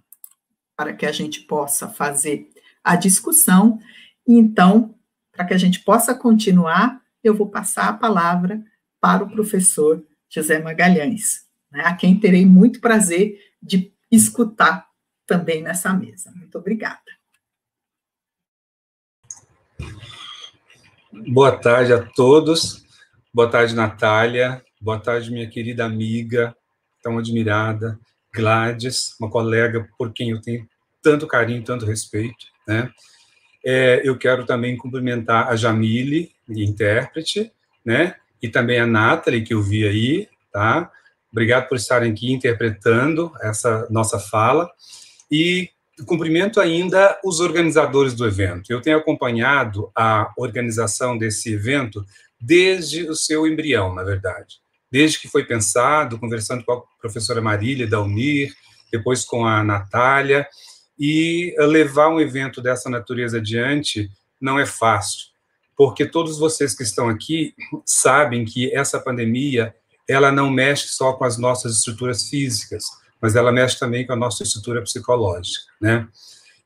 para que a gente possa fazer a discussão. Então, para que a gente possa continuar, eu vou passar a palavra para o professor José Magalhães, né, a quem terei muito prazer de escutar também nessa mesa. Muito obrigada. Boa tarde a todos. Boa tarde, Natália. Boa tarde, minha querida amiga, tão admirada, Gladys, uma colega por quem eu tenho tanto carinho, tanto respeito, né? É, eu quero também cumprimentar a Jamile, intérprete, né? E também a Nathalie, que eu vi aí, tá? Obrigado por estarem aqui interpretando essa nossa fala. E cumprimento ainda os organizadores do evento. Eu tenho acompanhado a organização desse evento desde o seu embrião, na verdade. Desde que foi pensado, conversando com a professora Marília da Unir, depois com a Natália, e levar um evento dessa natureza adiante não é fácil, porque todos vocês que estão aqui sabem que essa pandemia, ela não mexe só com as nossas estruturas físicas, mas ela mexe também com a nossa estrutura psicológica, né?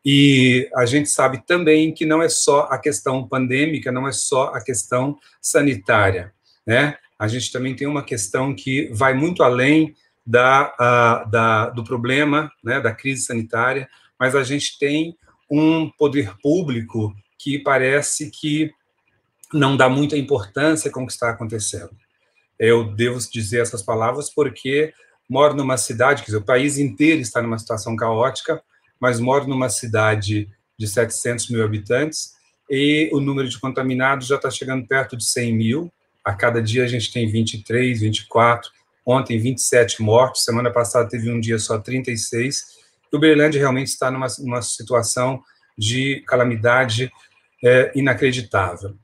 E a gente sabe também que não é só a questão pandêmica, não é só a questão sanitária, né? A gente também tem uma questão que vai muito além da, a, da, do problema, né, da crise sanitária, mas a gente tem um poder público que parece que não dá muita importância com o que está acontecendo. Eu devo dizer essas palavras porque moro numa cidade, quer dizer, o país inteiro está numa situação caótica, mas moro numa cidade de 700 mil habitantes e o número de contaminados já está chegando perto de 100 mil. A cada dia a gente tem 23, 24, ontem 27 mortos, semana passada teve um dia só 36. E Uberlândia realmente está numa, numa situação de calamidade é, inacreditável.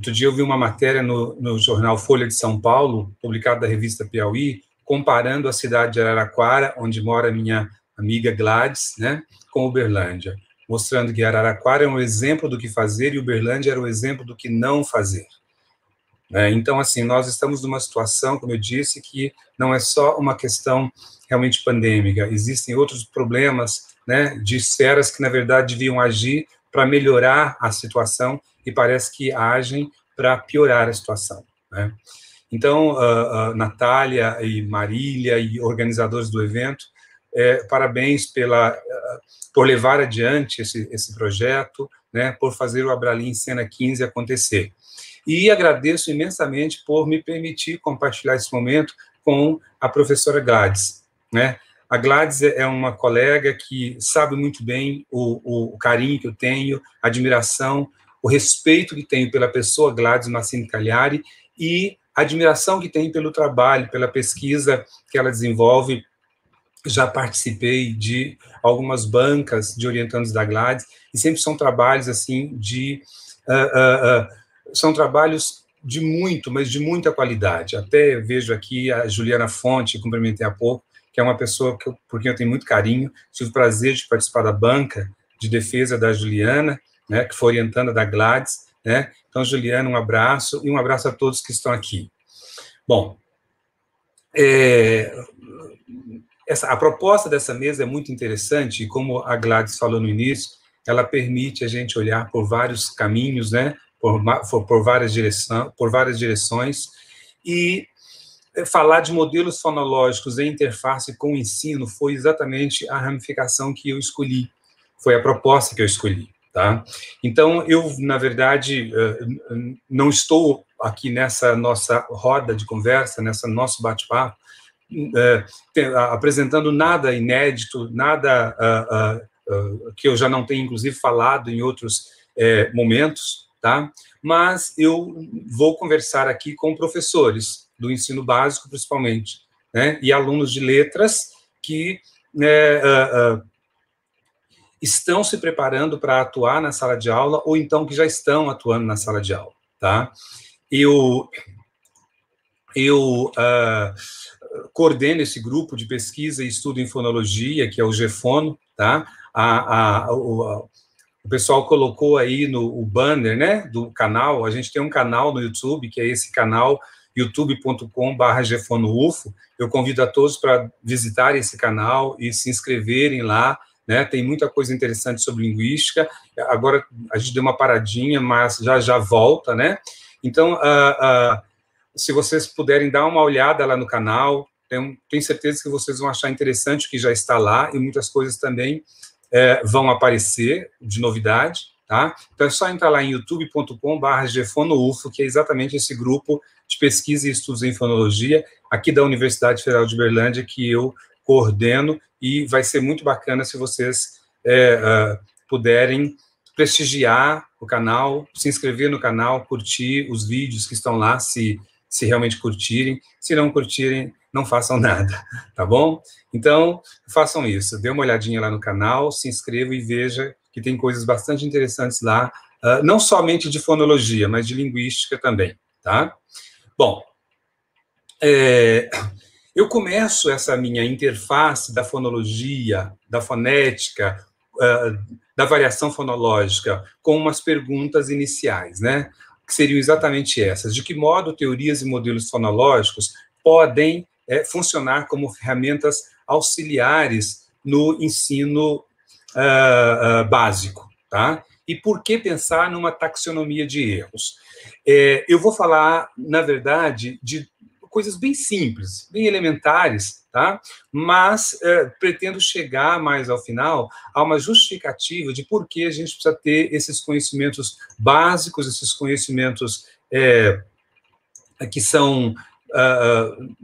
Outro dia eu vi uma matéria no, no jornal Folha de São Paulo, publicada da revista Piauí, comparando a cidade de Araraquara, onde mora minha amiga Gladys, né, com Uberlândia, mostrando que Araraquara é um exemplo do que fazer e Uberlândia era um exemplo do que não fazer. Né? Então, assim, nós estamos numa situação, como eu disse, que não é só uma questão realmente pandêmica, existem outros problemas né, de esferas que, na verdade, deviam agir para melhorar a situação e parece que agem para piorar a situação. Né? Então, uh, uh, Natália e Marília e organizadores do evento, é, parabéns pela, uh, por levar adiante esse, esse projeto, né, por fazer o Abralim Cena 15 acontecer. E agradeço imensamente por me permitir compartilhar esse momento com a professora Gladys. Né? A Gladys é uma colega que sabe muito bem o, o carinho que eu tenho, a admiração, o respeito que tenho pela pessoa Gladys Massini Cagliari e a admiração que tem pelo trabalho, pela pesquisa que ela desenvolve. Já participei de algumas bancas de orientandos da Gladys, e sempre são trabalhos assim de. Uh, uh, uh, são trabalhos de muito, mas de muita qualidade. Até vejo aqui a Juliana Fonte, cumprimentei há pouco, que é uma pessoa que eu, por quem eu tenho muito carinho. Tive o prazer de participar da banca de defesa da Juliana, né, que foi orientanda da Gladys, né? Então, Juliana, um abraço e um abraço a todos que estão aqui. Bom, é, essa, a proposta dessa mesa é muito interessante, e como a Gladys falou no início, ela permite a gente olhar por vários caminhos, né? Por, por, várias, direção, por várias direções, e eh, falar de modelos fonológicos em interface com o ensino foi exatamente a ramificação que eu escolhi, foi a proposta que eu escolhi. Tá? Então, eu, na verdade, eh, não estou aqui nessa nossa roda de conversa, nessa nosso bate-papo, é, apresentando nada inédito, nada uh, uh, uh, que eu já não tenha, inclusive, falado em outros é, momentos, tá? Mas eu vou conversar aqui com professores do ensino básico, principalmente, né? E alunos de letras que né, estão se preparando para atuar na sala de aula ou então que já estão atuando na sala de aula, tá? Eu eu uh, coordeno esse grupo de pesquisa e estudo em fonologia, que é o GEFONO, tá? A, a, o, a, o, pessoal colocou aí no o banner, né, do canal, a gente tem um canal no YouTube, que é esse canal, youtube.com.br GefonoUFO, eu convido a todos para visitar esse canal e se inscreverem lá, né, tem muita coisa interessante sobre linguística, agora a gente deu uma paradinha, mas já já volta, né, então, uh, uh, se vocês puderem dar uma olhada lá no canal, tenho, tenho certeza que vocês vão achar interessante o que já está lá e muitas coisas também é, vão aparecer de novidade, tá? Então é só entrar lá em youtube.com.br gefonoufo, que é exatamente esse grupo de pesquisa e estudos em fonologia aqui da Universidade Federal de Berlândia que eu coordeno e vai ser muito bacana se vocês é, uh, puderem prestigiar o canal, se inscrever no canal, curtir os vídeos que estão lá, se se realmente curtirem. Se não curtirem, não façam nada, tá bom? Então, façam isso. Dê uma olhadinha lá no canal, se inscreva e veja que tem coisas bastante interessantes lá, uh, não somente de fonologia, mas de linguística também, tá? Bom, é, eu começo essa minha interface da fonologia, da fonética, uh, da variação fonológica, com umas perguntas iniciais, né? que seriam exatamente essas. De que modo teorias e modelos fonológicos podem é, funcionar como ferramentas auxiliares no ensino uh, uh, básico, tá? E por que pensar numa taxonomia de erros? É, eu vou falar, na verdade, de coisas bem simples, bem elementares, tá? Mas é, pretendo chegar mais ao final a uma justificativa de por que a gente precisa ter esses conhecimentos básicos, esses conhecimentos é, que são uh,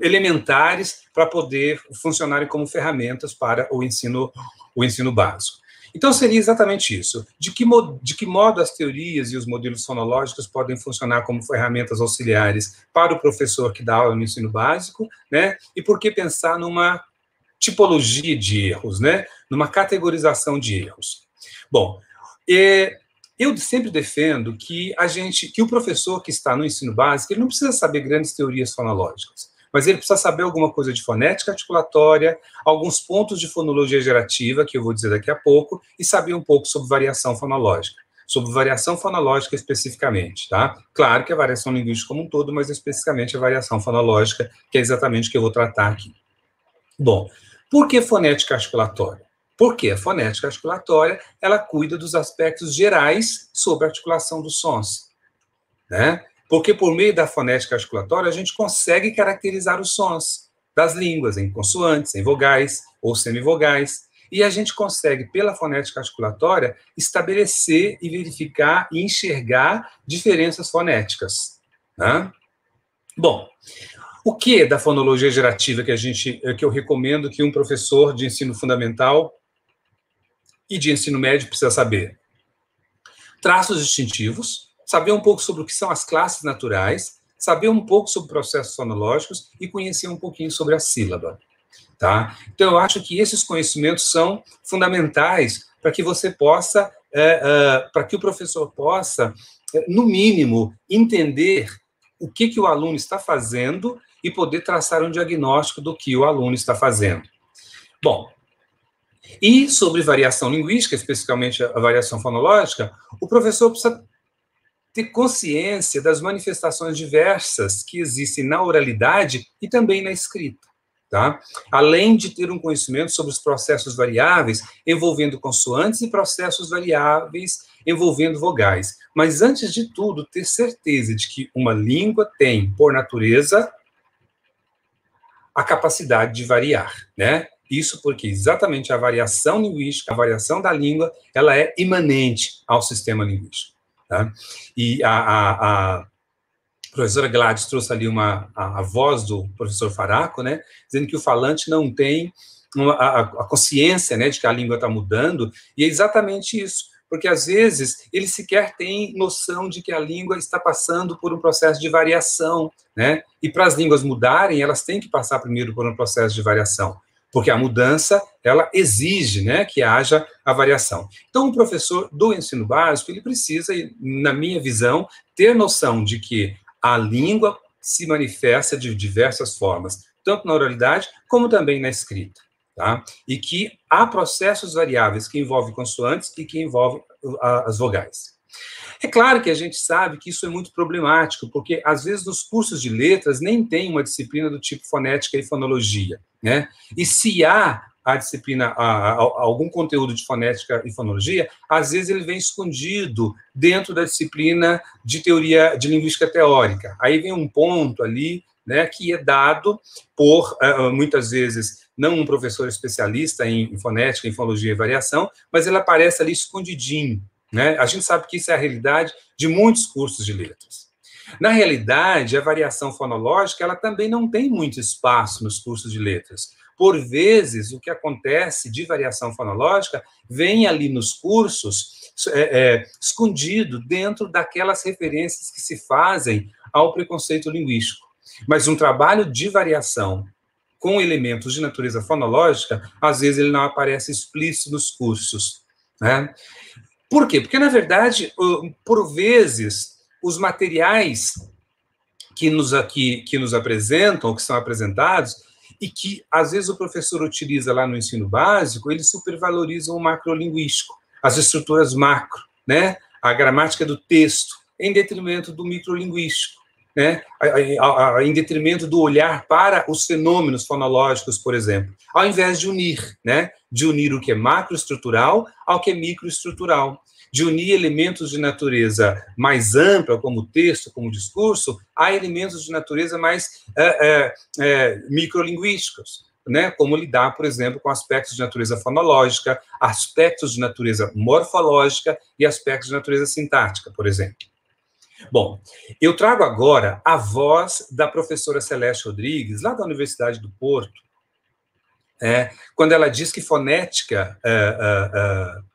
elementares para poder funcionarem como ferramentas para o ensino, o ensino básico. Então, seria exatamente isso. De que, de que modo as teorias e os modelos fonológicos podem funcionar como ferramentas auxiliares para o professor que dá aula no ensino básico, né? E por que pensar numa tipologia de erros, né? Numa categorização de erros. Bom, é, eu sempre defendo que a gente, que o professor que está no ensino básico, ele não precisa saber grandes teorias fonológicas mas ele precisa saber alguma coisa de fonética articulatória, alguns pontos de fonologia gerativa, que eu vou dizer daqui a pouco, e saber um pouco sobre variação fonológica. Sobre variação fonológica especificamente, tá? Claro que a variação linguística como um todo, mas especificamente a variação fonológica, que é exatamente o que eu vou tratar aqui. Bom, por que fonética articulatória? Porque a fonética articulatória, ela cuida dos aspectos gerais sobre a articulação dos sons, né? Porque por meio da fonética articulatória, a gente consegue caracterizar os sons das línguas em consoantes, em vogais ou semivogais. E a gente consegue, pela fonética articulatória, estabelecer e verificar e enxergar diferenças fonéticas. Né? Bom, o que da fonologia gerativa que a gente que eu recomendo que um professor de ensino fundamental e de ensino médio precisa saber? Traços distintivos, saber um pouco sobre o que são as classes naturais, saber um pouco sobre processos fonológicos e conhecer um pouquinho sobre a sílaba. Tá? Então, eu acho que esses conhecimentos são fundamentais para que você possa, é, é, para que o professor possa, é, no mínimo, entender o que, que o aluno está fazendo e poder traçar um diagnóstico do que o aluno está fazendo. Bom, e sobre variação linguística, especificamente a variação fonológica, o professor precisa ter consciência das manifestações diversas que existem na oralidade e também na escrita. tá? Além de ter um conhecimento sobre os processos variáveis envolvendo consoantes e processos variáveis envolvendo vogais. Mas, antes de tudo, ter certeza de que uma língua tem, por natureza, a capacidade de variar, né? Isso porque exatamente a variação linguística, a variação da língua, ela é imanente ao sistema linguístico. Tá? E a, a, a professora Gladys trouxe ali uma, a, a, voz do professor Faraco, né? Dizendo que o falante não tem uma, a, a consciência né, de que a língua está mudando, e é exatamente isso porque às vezes ele sequer tem noção de que a língua está passando por um processo de variação, né? E para as línguas mudarem, elas têm que passar primeiro por um processo de variação, porque a mudança, ela exige, né, que haja a variação. Então, o professor do ensino básico, ele precisa, na minha visão, ter noção de que a língua se manifesta de diversas formas, tanto na oralidade como também na escrita tá? E que há processos variáveis que envolvem consoantes e que envolvem as vogais. É claro que a gente sabe que isso é muito problemático, porque às vezes nos cursos de letras nem tem uma disciplina do tipo fonética e fonologia, né? E se há a disciplina, a, a, algum conteúdo de fonética e fonologia, às vezes ele vem escondido dentro da disciplina de teoria de linguística teórica. Aí vem um ponto ali, né, que é dado por uh, muitas vezes não um professor especialista em, fonética, em fonologia e variação, mas ele aparece ali escondidinho. Né? A gente sabe que isso é a realidade de muitos cursos de letras. Na realidade, a variação fonológica ela também não tem muito espaço nos cursos de letras. Por vezes, o que acontece de variação fonológica vem ali nos cursos é, é, escondido dentro daquelas referências que se fazem ao preconceito linguístico. Mas um trabalho de variação com elementos de natureza fonológica, às vezes ele não aparece explícito nos cursos. Né? Por quê? Porque, na verdade, por vezes, os materiais que nos, aqui, que nos apresentam, ou que são apresentados, e que, às vezes, o professor utiliza lá no ensino básico, eles supervalorizam o macrolinguístico, as estruturas macro, né? a gramática do texto, em detrimento do microlinguístico né, em detrimento do olhar para os fenômenos fonológicos, por exemplo, ao invés de unir, né, de unir o que é macroestrutural ao que é microestrutural, de unir elementos de natureza mais ampla, como texto, como discurso, a elementos de natureza mais é, é, é, microlinguísticos. Né, como lidar, por exemplo, com aspectos de natureza fonológica, aspectos de natureza morfológica e aspectos de natureza sintática, por exemplo. Bom, eu trago agora a voz da professora Celeste Rodrigues, lá da Universidade do Porto, é, quando ela diz que fonética é,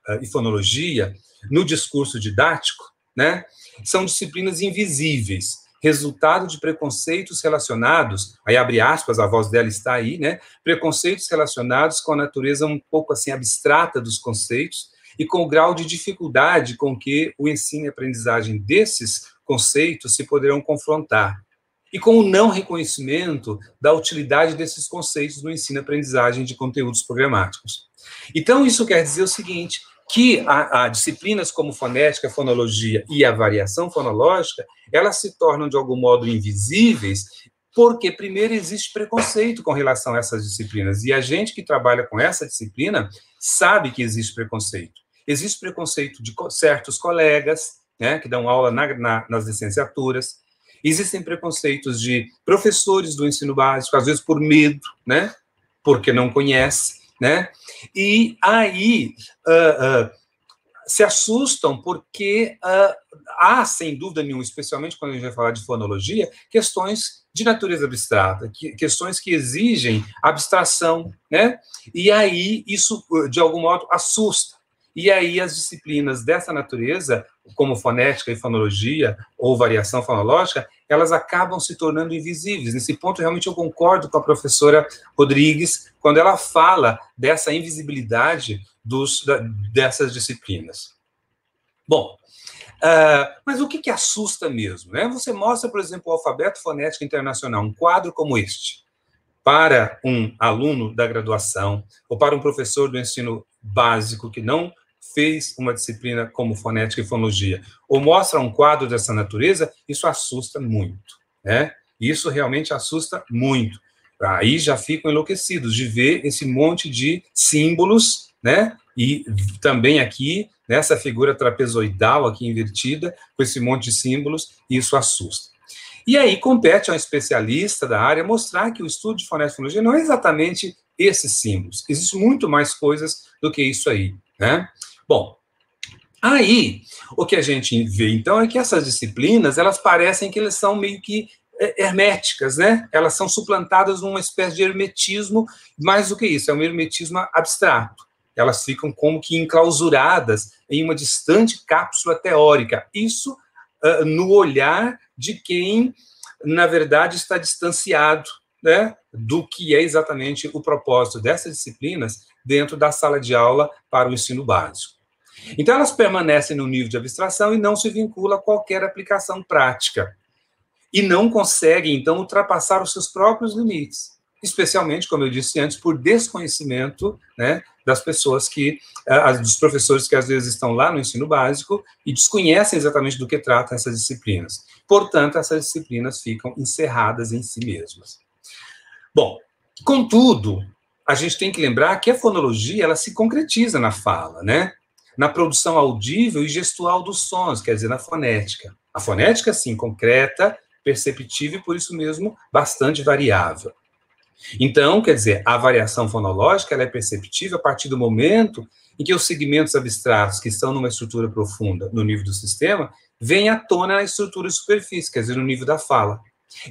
é, é, e fonologia, no discurso didático, né, são disciplinas invisíveis, resultado de preconceitos relacionados, aí abre aspas, a voz dela está aí, né, preconceitos relacionados com a natureza um pouco assim abstrata dos conceitos e com o grau de dificuldade com que o ensino e aprendizagem desses conceitos se poderão confrontar, e com o não reconhecimento da utilidade desses conceitos no ensino-aprendizagem de conteúdos programáticos. Então, isso quer dizer o seguinte, que a, a, disciplinas como fonética, fonologia e a variação fonológica, elas se tornam, de algum modo, invisíveis, porque, primeiro, existe preconceito com relação a essas disciplinas, e a gente que trabalha com essa disciplina sabe que existe preconceito. Existe preconceito de certos colegas, né, que dão aula na, na, nas licenciaturas. Existem preconceitos de professores do ensino básico, às vezes por medo, né, porque não conhece, né, e aí uh, uh, se assustam porque uh, há, sem dúvida nenhuma, especialmente quando a gente vai falar de fonologia, questões de natureza abstrata, que, questões que exigem abstração, né? E aí isso, de algum modo, assusta. E aí as disciplinas dessa natureza, como fonética e fonologia, ou variação fonológica, elas acabam se tornando invisíveis. Nesse ponto, realmente eu concordo com a professora Rodrigues, quando ela fala dessa invisibilidade dos, da, dessas disciplinas. Bom, uh, mas o que, que assusta mesmo? Né? Você mostra, por exemplo, o alfabeto fonético internacional, um quadro como este, para um aluno da graduação ou para um professor do ensino básico que não fez uma disciplina como fonética e fonologia, ou mostra um quadro dessa natureza, isso assusta muito, né? Isso realmente assusta muito. aí já ficam enlouquecidos de ver esse monte de símbolos, né? E também aqui, nessa figura trapezoidal aqui invertida, com esse monte de símbolos, isso assusta. E aí compete a um especialista da área mostrar que o estudo de fonética não é exatamente esses símbolos. Existem muito mais coisas do que isso aí, né? Bom, aí o que a gente vê então é que essas disciplinas elas parecem que elas são meio que é, herméticas, né? Elas são suplantadas numa espécie de hermetismo, mais do que isso, é um hermetismo abstrato. Elas ficam como que enclausuradas em uma distante cápsula teórica. Isso uh, no olhar de quem, na verdade, está distanciado né, do que é exatamente o propósito dessas disciplinas dentro da sala de aula para o ensino básico. Então, elas permanecem no nível de abstração e não se vinculam a qualquer aplicação prática. E não conseguem, então, ultrapassar os seus próprios limites. Especialmente, como eu disse antes, por desconhecimento né, das pessoas que, uh, dos professores que às vezes estão lá no ensino básico e desconhecem exatamente do que tratam essas disciplinas. Portanto, essas disciplinas ficam encerradas em si mesmas. Bom, contudo, a gente tem que lembrar que a fonologia ela se concretiza na fala, né? Na produção audível e gestual dos sons, quer dizer, na fonética. A fonética, sim, concreta, perceptível e, por isso mesmo, bastante variável. Então, quer dizer, a variação fonológica é perceptível a partir do momento em que os segmentos abstratos que estão numa estrutura profunda no nível do sistema vêm à tona na estrutura superfície, quer dizer, no nível da fala.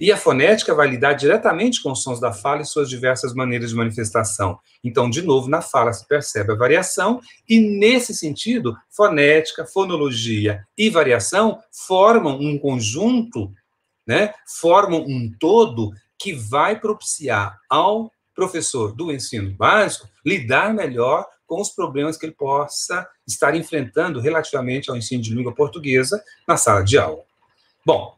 E a fonética vai lidar diretamente com os sons da fala e suas diversas maneiras de manifestação. Então, de novo, na fala se percebe a variação, e nesse sentido, fonética, fonologia e variação formam um conjunto, né, formam um todo que vai propiciar ao professor do ensino básico lidar melhor com os problemas que ele possa estar enfrentando relativamente ao ensino de língua portuguesa na sala de aula. Bom,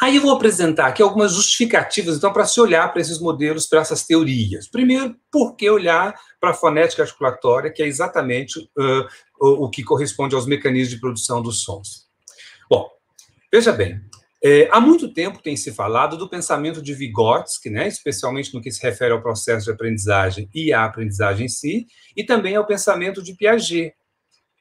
Aí eu vou apresentar aqui algumas justificativas, então, para se olhar para esses modelos, para essas teorias. Primeiro, por que olhar para a fonética articulatória, que é exatamente uh, o, que corresponde aos mecanismos de produção dos sons? Bom, veja bem, é, há muito tempo tem se falado do pensamento de Vygotsky, né, especialmente no que se refere ao processo de aprendizagem e à aprendizagem em si, e também ao pensamento de Piaget,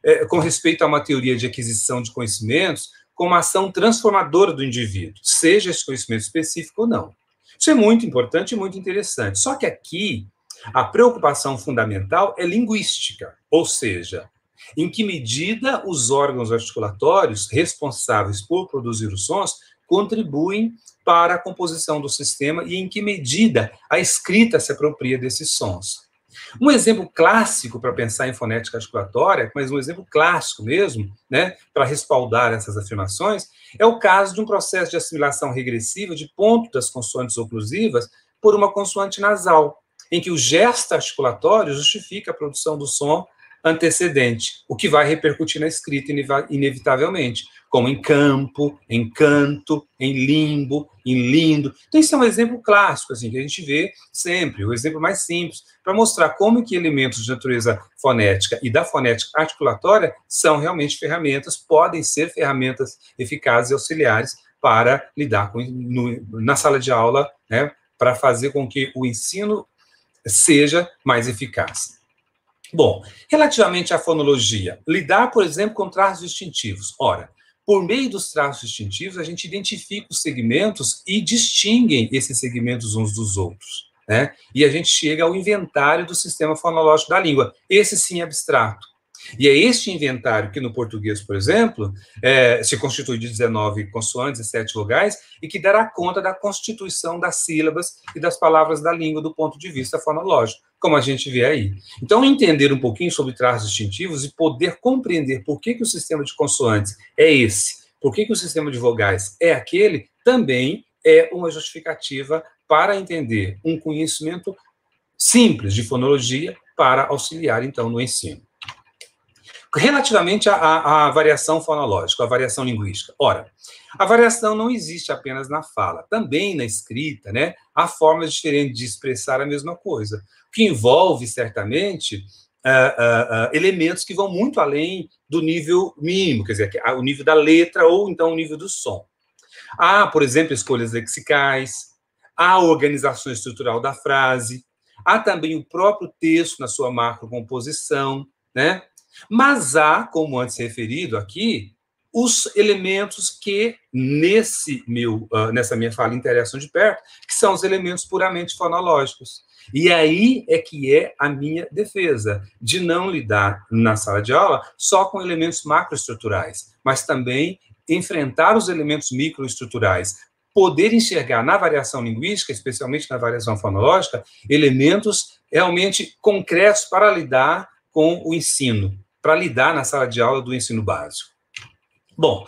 é, com respeito a uma teoria de aquisição de conhecimentos, como ação transformadora do indivíduo, seja esse conhecimento específico ou não. Isso é muito importante e muito interessante. Só que aqui, a preocupação fundamental é linguística, ou seja, em que medida os órgãos articulatórios responsáveis por produzir os sons contribuem para a composição do sistema e em que medida a escrita se apropria desses sons. Um exemplo clássico para pensar em fonética articulatória, mas um exemplo clássico mesmo, né, para respaldar essas afirmações, é o caso de um processo de assimilação regressiva de ponto das consoantes oclusivas por uma consoante nasal, em que o gesto articulatório justifica a produção do som antecedente, o que vai repercutir na escrita inevitavelmente, como em campo, em canto, em limbo, em lindo. Então, isso é um exemplo clássico, assim, que a gente vê sempre, o exemplo mais simples, para mostrar como que elementos de natureza fonética e da fonética articulatória são realmente ferramentas, podem ser ferramentas eficazes e auxiliares para lidar com, no, na sala de aula, né, para fazer com que o ensino seja mais eficaz. Bom, relativamente à fonologia, lidar, por exemplo, com traços distintivos. Ora, por meio dos traços distintivos, a gente identifica os segmentos e distinguem esses segmentos uns dos outros. Né? E a gente chega ao inventário do sistema fonológico da língua, esse sim abstrato. E é este inventário que, no português, por exemplo, é, se constitui de 19 consoantes e 7 vogais, e que dará conta da constituição das sílabas e das palavras da língua do ponto de vista fonológico, como a gente vê aí. Então, entender um pouquinho sobre traços distintivos e poder compreender por que, que o sistema de consoantes é esse, por que, que o sistema de vogais é aquele, também é uma justificativa para entender um conhecimento simples de fonologia para auxiliar, então, no ensino. Relativamente à, à, variação fonológica, à variação linguística. Ora, a variação não existe apenas na fala, também na escrita, né? Há formas diferentes de expressar a mesma coisa, que envolve, certamente, uh, uh, uh, elementos que vão muito além do nível mínimo, quer dizer, o nível da letra ou então o nível do som. Há, por exemplo, escolhas lexicais, há organização estrutural da frase, há também o próprio texto na sua macrocomposição, né? Mas há, como antes referido aqui, os elementos que nesse meu, uh, nessa minha fala interessam de perto, que são os elementos puramente fonológicos. E aí é que é a minha defesa, de não lidar na sala de aula só com elementos macroestruturais, mas também enfrentar os elementos microestruturais, poder enxergar na variação linguística, especialmente na variação fonológica, elementos realmente concretos para lidar com o ensino, para lidar na sala de aula do ensino básico. Bom,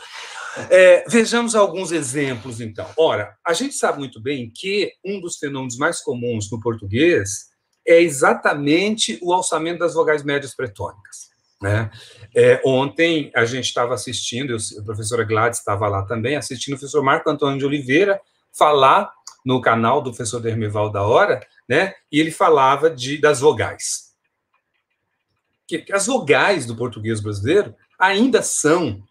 é, vejamos alguns exemplos, então. Ora, a gente sabe muito bem que um dos fenômenos mais comuns no português é exatamente o alçamento das vogais médias pretônicas. Né? É, ontem a gente estava assistindo, eu, a professora Gladys estava lá também, assistindo o professor Marco Antônio de Oliveira falar no canal do professor Dermival da Hora, né? e ele falava de, das vogais. Que, as vogais do português brasileiro ainda são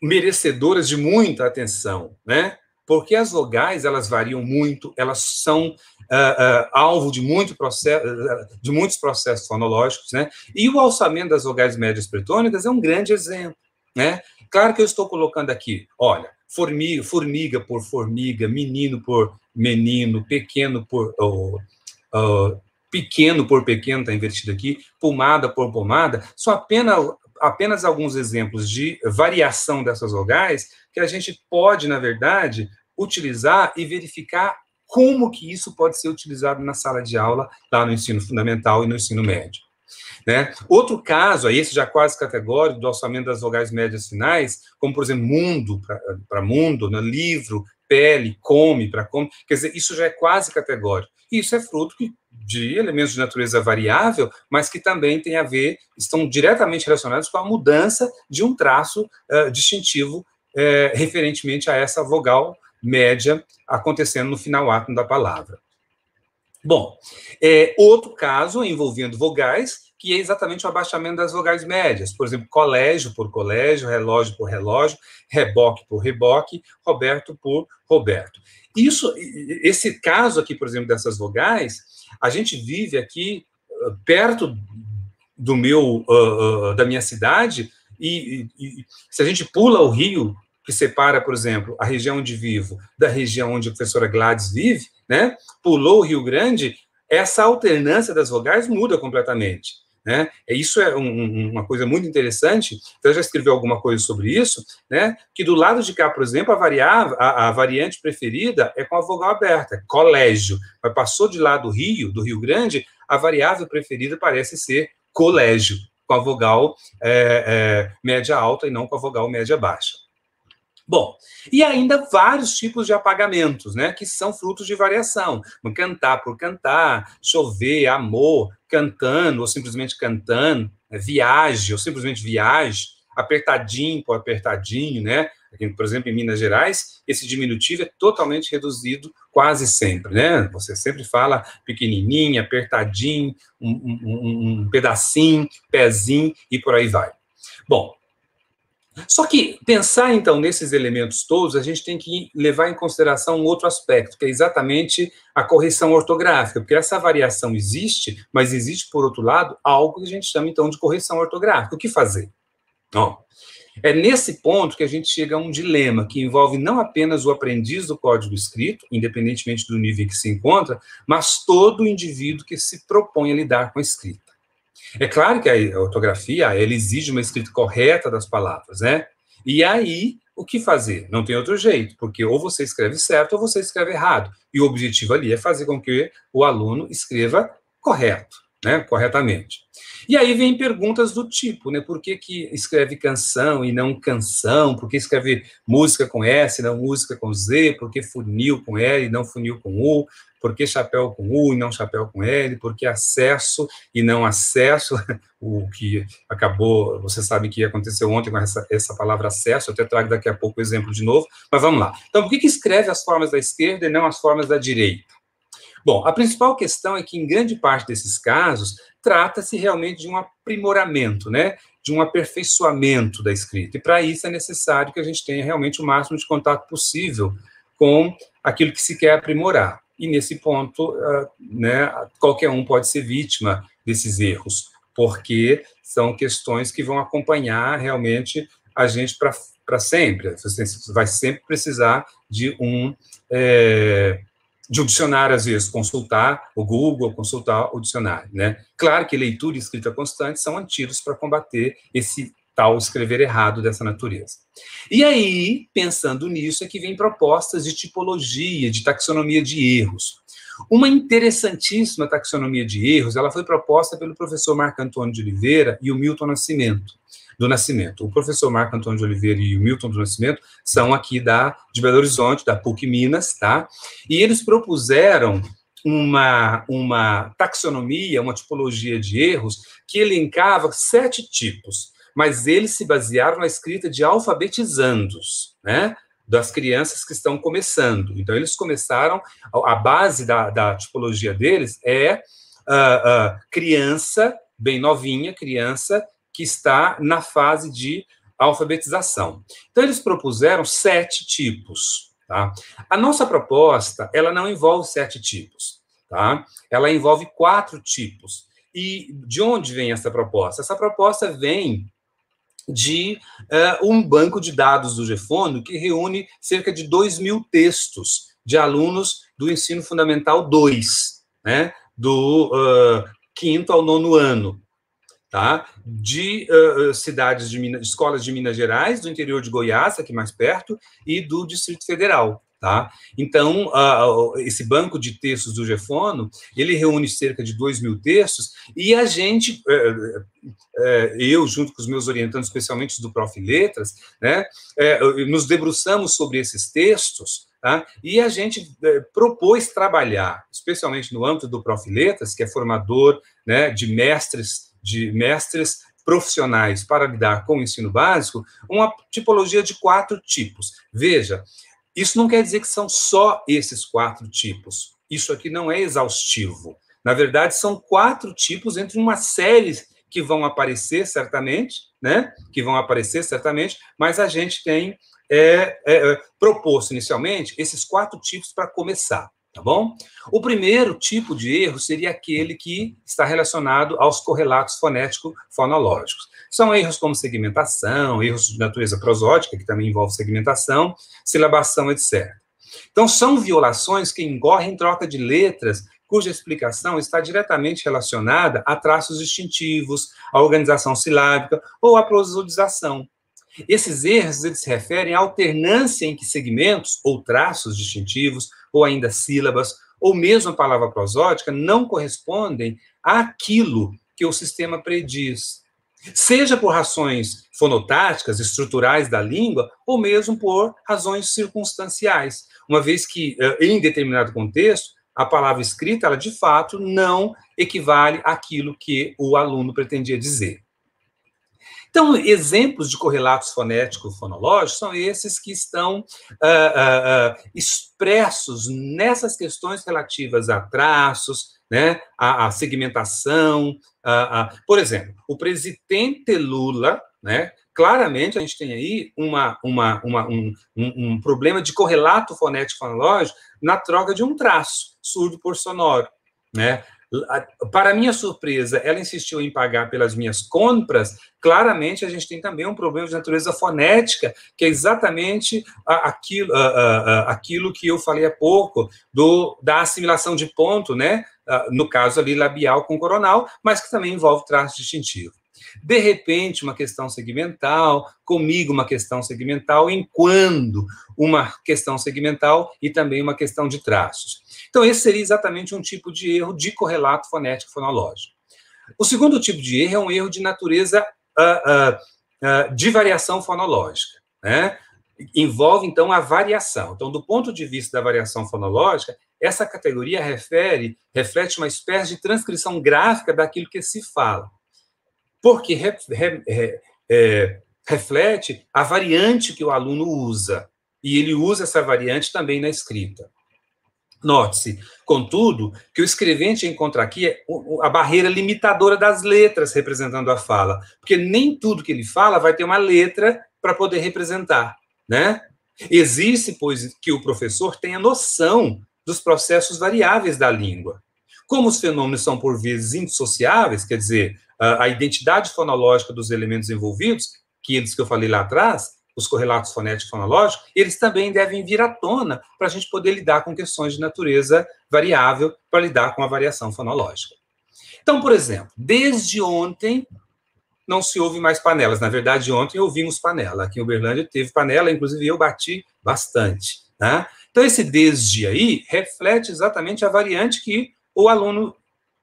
merecedoras de muita atenção, né? Porque as vogais elas variam muito, elas são uh, uh, alvo de, muito processo, de muitos processos fonológicos, né? E o alçamento das vogais médias pretônicas é um grande exemplo, né? Claro que eu estou colocando aqui, olha, formiga, formiga por formiga, menino por menino, pequeno por oh, oh, pequeno por pequeno, está invertido aqui, pomada por pomada, são apenas apenas alguns exemplos de variação dessas vogais que a gente pode, na verdade, utilizar e verificar como que isso pode ser utilizado na sala de aula, lá no ensino fundamental e no ensino médio. Né? Outro caso, aí esse já quase categórico, do alçamento das vogais médias finais, como, por exemplo, mundo para mundo, né? livro, pele, come para come, quer dizer, isso já é quase categórico. E isso é fruto de elementos de natureza variável, mas que também tem a ver, estão diretamente relacionados com a mudança de um traço uh, distintivo uh, referentemente a essa vogal média acontecendo no final átomo da palavra. Bom, é, outro caso envolvendo vogais, que é exatamente o abaixamento das vogais médias. Por exemplo, colégio por colégio, relógio por relógio, reboque por reboque, Roberto por Roberto. Isso, esse caso aqui, por exemplo, dessas vogais, a gente vive aqui uh, perto do meu, uh, da minha cidade, e, e, se a gente pula o rio que separa, por exemplo, a região onde vivo da região onde a professora Gladys vive, né? Pulou o Rio Grande, essa alternância das vogais muda completamente. Né? Isso é um, uma coisa muito interessante. Então, já escreveu alguma coisa sobre isso, né? Que do lado de cá, por exemplo, a, variável, a, a variante preferida é com a vogal aberta, colégio. Mas passou de lá do Rio, do Rio Grande, a variável preferida parece ser colégio, com a vogal é, é, média alta e não com a vogal média baixa. Bom, e ainda vários tipos de apagamentos, né, que são frutos de variação. Cantar por cantar, chover, amor, cantando, ou simplesmente cantando, né, viagem, ou simplesmente viagem, apertadinho por apertadinho, né? Aqui, por exemplo, em Minas Gerais, esse diminutivo é totalmente reduzido quase sempre, né? Você sempre fala pequenininho, apertadinho, um, um, um pedacinho, pezinho e por aí vai. Bom, só que pensar, então, nesses elementos todos, a gente tem que levar em consideração um outro aspecto, que é exatamente a correção ortográfica, porque essa variação existe, mas existe, por outro lado, algo que a gente chama, então, de correção ortográfica. O que fazer? É nesse ponto que a gente chega a um dilema que envolve não apenas o aprendiz do código escrito, independentemente do nível que se encontra, mas todo o indivíduo que se propõe a lidar com a escrita. É claro que a ortografia, ela exige uma escrita correta das palavras, né? E aí, o que fazer? Não tem outro jeito, porque ou você escreve certo ou você escreve errado. E o objetivo ali é fazer com que o aluno escreva correto, né? Corretamente. E aí vem perguntas do tipo, né? Por que, que escreve canção e não canção? Por que escreve música com S e não música com Z? Por que funil com L e não funil com U? Por que chapéu com U e não chapéu com L? Por que acesso e não acesso? O que acabou, você sabe que aconteceu ontem com essa, essa palavra acesso, eu até trago daqui a pouco o exemplo de novo, mas vamos lá. Então, por que, que escreve as formas da esquerda e não as formas da direita? Bom, a principal questão é que, em grande parte desses casos, trata-se realmente de um aprimoramento, né? de um aperfeiçoamento da escrita. E para isso é necessário que a gente tenha realmente o máximo de contato possível com aquilo que se quer aprimorar. E nesse ponto, uh, né, qualquer um pode ser vítima desses erros, porque são questões que vão acompanhar realmente a gente para sempre. Você vai sempre precisar de um é, de um dicionário, às vezes, consultar o Google, consultar o dicionário, né? Claro que leitura e escrita constante são antídotos para combater esse tal escrever errado dessa natureza. E aí, pensando nisso, é que vem propostas de tipologia, de taxonomia de erros. Uma interessantíssima taxonomia de erros, ela foi proposta pelo professor Marco Antônio de Oliveira e o Milton Nascimento do Nascimento. O professor Marco Antônio de Oliveira e o Milton do Nascimento são aqui da, de Belo Horizonte, da PUC Minas, tá? E eles propuseram uma, uma taxonomia, uma tipologia de erros que elencava sete tipos, mas eles se basearam na escrita de alfabetizandos, né? Das crianças que estão começando. Então, eles começaram, a base da, da tipologia deles é uh, uh, criança, bem novinha, criança que está na fase de alfabetização. Então, eles propuseram sete tipos. Tá? A nossa proposta, ela não envolve sete tipos. Tá? Ela envolve quatro tipos. E de onde vem essa proposta? Essa proposta vem de uh, um banco de dados do GEFONO que reúne cerca de 2 mil textos de alunos do ensino fundamental 2, né, do uh, quinto ao nono ano tá? de uh, cidades de Minas, escolas de Minas Gerais, do interior de Goiás, aqui mais perto, e do Distrito Federal. Tá? Então, uh, esse banco de textos do Gefono, ele reúne cerca de 2 mil textos, e a gente, uh, uh, eu, junto com os meus orientantes, especialmente do Prof. Letras, né, nos debruçamos sobre esses textos, tá? e a gente propôs trabalhar, especialmente no âmbito do Prof. Letras, que é formador né, de mestres de mestres profissionais para lidar com o ensino básico, uma tipologia de quatro tipos. Veja, isso não quer dizer que são só esses quatro tipos. Isso aqui não é exaustivo. Na verdade, são quatro tipos entre uma série que vão aparecer certamente, né? Que vão aparecer certamente, mas a gente tem é, é, proposto inicialmente esses quatro tipos para começar tá bom? O primeiro tipo de erro seria aquele que está relacionado aos correlatos fonético-fonológicos. São erros como segmentação, erros de natureza prosódica, que também envolve segmentação, silabação, etc. Então, são violações que incorrem em troca de letras cuja explicação está diretamente relacionada a traços distintivos, à organização silábica ou à prosodização. Esses erros eles se referem à alternância em que segmentos ou traços distintivos ou ainda sílabas, ou mesmo a palavra prosódica, não correspondem àquilo que o sistema prediz. Seja por razões fonotáticas, estruturais da língua, ou mesmo por razões circunstanciais, uma vez que, eh, em determinado contexto, a palavra escrita, ela de fato não equivale àquilo que o aluno pretendia dizer. Então, exemplos de correlatos fonético-fonológicos são esses que estão uh, uh, uh, expressos nessas questões relativas a traços, né, a, a segmentação. por exemplo, o presidente Lula, né, claramente a gente tem aí uma, uma, uma um, um, um, problema de correlato fonético-fonológico na troca de um traço, surdo por sonoro. Né? Para minha surpresa, ela insistiu em pagar pelas minhas compras. Claramente, a gente tem também um problema de natureza fonética, que é exatamente aquilo, aquilo que eu falei há pouco, do, da assimilação de ponto, né? No caso ali, labial com coronal, mas que também envolve traço distintivo. De repente, uma questão segmental, comigo uma questão segmental, enquanto uma questão segmental e também uma questão de traços. Então, esse seria exatamente um tipo de erro de correlato fonético fonológico. O segundo tipo de erro é um erro de natureza uh, uh, uh, de variação fonológica, né? Envolve, então, a variação. Então, do ponto de vista da variação fonológica, essa categoria refere, reflete uma espécie de transcrição gráfica daquilo que se fala porque re, re, re, é, reflete a variante que o aluno usa, e ele usa essa variante também na escrita. Note-se, contudo, que o escrevente encontra aqui a barreira limitadora das letras representando a fala, porque nem tudo que ele fala vai ter uma letra para poder representar, né? Existe, pois, que o professor tenha noção dos processos variáveis da língua. Como os fenômenos são, por vezes, indissociáveis, quer dizer, a identidade fonológica dos elementos envolvidos, que eles que eu falei lá atrás, os correlatos fonéticos fonológicos, eles também devem vir à tona para a gente poder lidar com questões de natureza variável, para lidar com a variação fonológica. Então, por exemplo, desde ontem não se ouve mais panelas. Na verdade, ontem ouvimos panela. Aqui em Uberlândia teve panela, inclusive eu bati bastante. Né? Então, esse desde aí reflete exatamente a variante que o aluno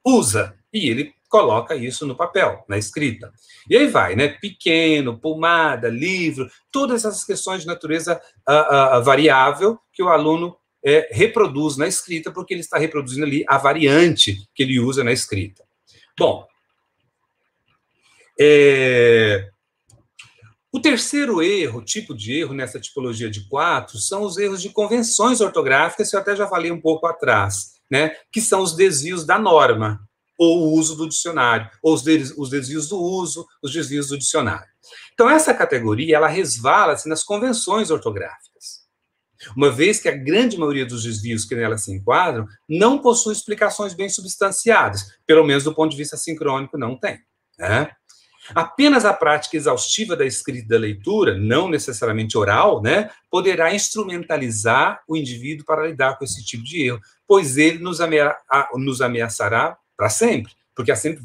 usa. E ele coloca isso no papel, na escrita. E aí vai, né? Pequeno, pomada, livro, todas essas questões de natureza uh, uh, variável que o aluno é, reproduz na escrita, porque ele está reproduzindo ali a variante que ele usa na escrita. Bom, é, o terceiro erro, tipo de erro nessa tipologia de quatro, são os erros de convenções ortográficas, que eu até já falei um pouco atrás, né? Que são os desvios da norma ou o uso do dicionário, ou os, os desvios do uso, os desvios do dicionário. Então, essa categoria, ela resvala-se nas convenções ortográficas. Uma vez que a grande maioria dos desvios que nela se enquadram não possui explicações bem substanciadas, pelo menos do ponto de vista sincrônico, não tem. Né? Apenas a prática exaustiva da escrita e da leitura, não necessariamente oral, né, poderá instrumentalizar o indivíduo para lidar com esse tipo de erro, pois ele nos, amea nos ameaçará para sempre, porque sempre,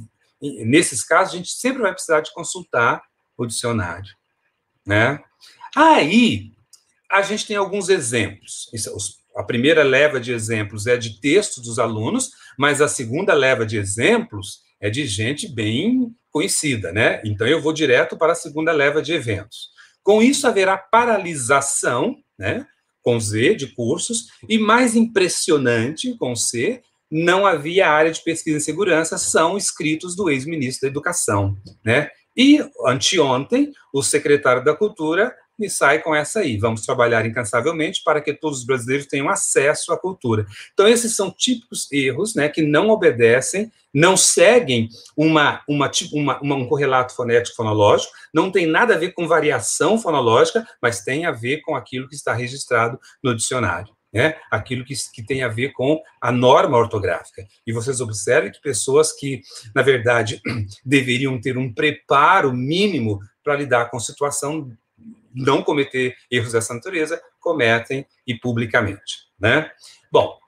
nesses casos a gente sempre vai precisar de consultar o dicionário, né? Aí a gente tem alguns exemplos. A primeira leva de exemplos é de texto dos alunos, mas a segunda leva de exemplos é de gente bem conhecida, né? Então eu vou direto para a segunda leva de eventos. Com isso haverá paralisação, né? Com Z de cursos e mais impressionante com C não havia área de pesquisa em segurança, são escritos do ex-ministro da Educação, né? E anteontem, o secretário da Cultura me sai com essa aí. Vamos trabalhar incansavelmente para que todos os brasileiros tenham acesso à cultura. Então, esses são típicos erros né, que não obedecem, não seguem uma, uma, uma, uma, um correlato fonético fonológico, não tem nada a ver com variação fonológica, mas tem a ver com aquilo que está registrado no dicionário né, aquilo que, que tem a ver com a norma ortográfica. E vocês observem que pessoas que, na verdade, deveriam ter um preparo mínimo para lidar com a situação, não cometer erros dessa natureza, cometem e publicamente. Né? Bom,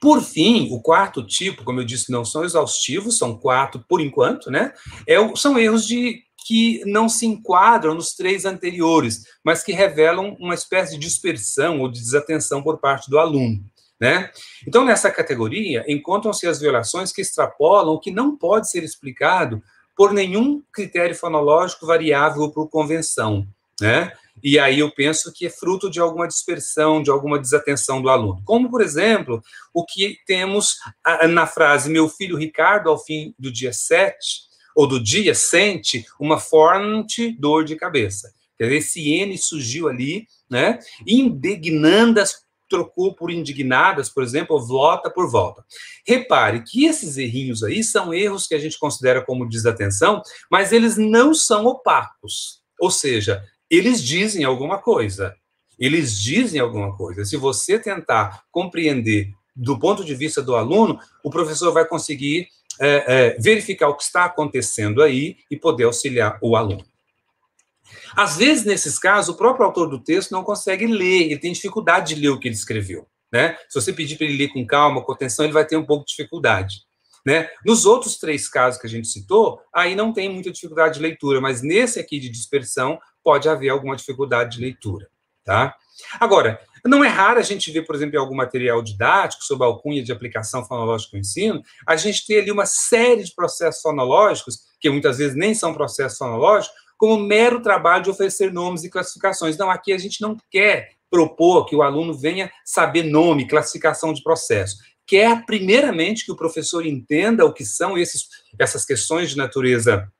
por fim, o quarto tipo, como eu disse, não são exaustivos, são quatro por enquanto, né? É, são erros de que não se enquadram nos três anteriores, mas que revelam uma espécie de dispersão ou de desatenção por parte do aluno. Né? Então, nessa categoria, encontram-se as violações que extrapolam o que não pode ser explicado por nenhum critério fonológico variável por convenção. Né? E aí eu penso que é fruto de alguma dispersão, de alguma desatenção do aluno. Como, por exemplo, o que temos na frase meu filho Ricardo, ao fim do dia 7, ou do dia sente uma forte dor de cabeça. Esse N surgiu ali, né? Indignandas trocou por indignadas, por exemplo, volta por volta. Repare que esses errinhos aí são erros que a gente considera como desatenção, mas eles não são opacos. Ou seja, eles dizem alguma coisa. Eles dizem alguma coisa. Se você tentar compreender do ponto de vista do aluno, o professor vai conseguir é, é, verificar o que está acontecendo aí e poder auxiliar o aluno. Às vezes, nesses casos, o próprio autor do texto não consegue ler, ele tem dificuldade de ler o que ele escreveu. Né? Se você pedir para ele ler com calma, com atenção, ele vai ter um pouco de dificuldade. Né? Nos outros três casos que a gente citou, aí não tem muita dificuldade de leitura, mas nesse aqui de dispersão, pode haver alguma dificuldade de leitura. Tá? Agora, não é raro a gente ver, por exemplo, em algum material didático sobre a alcunha de aplicação fonológica ao ensino, a gente ter ali uma série de processos fonológicos, que muitas vezes nem são processos fonológicos, como mero trabalho de oferecer nomes e classificações. Não, aqui a gente não quer propor que o aluno venha saber nome, classificação de processo. Quer, primeiramente, que o professor entenda o que são esses, essas questões de natureza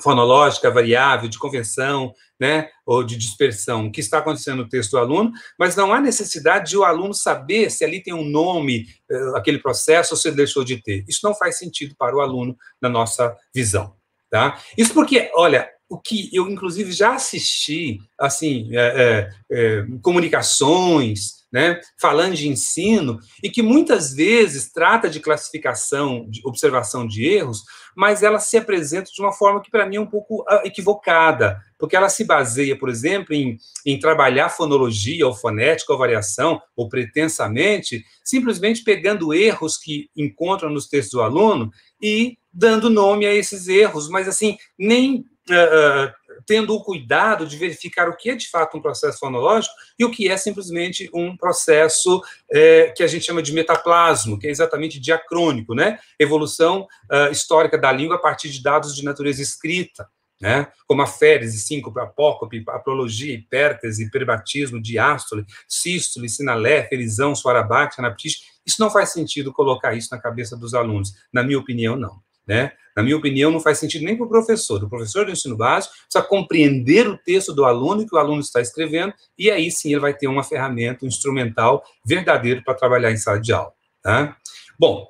fonológica variável, de convenção, né, ou de dispersão, o que está acontecendo no texto do aluno, mas não há necessidade de o aluno saber se ali tem um nome, uh, aquele processo, ou se ele deixou de ter. Isso não faz sentido para o aluno, na nossa visão. Tá? Isso porque, olha, o que eu, inclusive, já assisti, assim, é, é, é, comunicações, né, falando de ensino, e que muitas vezes trata de classificação, de observação de erros, mas ela se apresenta de uma forma que, para mim, é um pouco ah, equivocada, porque ela se baseia, por exemplo, em, em trabalhar fonologia, ou fonética, ou variação, ou pretensamente, simplesmente pegando erros que encontram nos textos do aluno e dando nome a esses erros, mas, assim, nem uh, tendo o cuidado de verificar o que é de fato um processo fonológico e o que é simplesmente um processo é, que a gente chama de metaplasmo, que é exatamente diacrônico, né? Evolução uh, histórica da língua a partir de dados de natureza escrita. Né? como a férese, síncope, apócope, aprologia, hipértese, hiperbatismo, diástole, sístole, sinalé, ferizão, suarabaque, anaptise. Isso não faz sentido colocar isso na cabeça dos alunos. Na minha opinião, não. Né? Na minha opinião, não faz sentido nem para o professor. O professor do ensino básico precisa compreender o texto do aluno que o aluno está escrevendo, e aí sim ele vai ter uma ferramenta, um instrumental verdadeiro para trabalhar em sala de aula. Tá? Bom,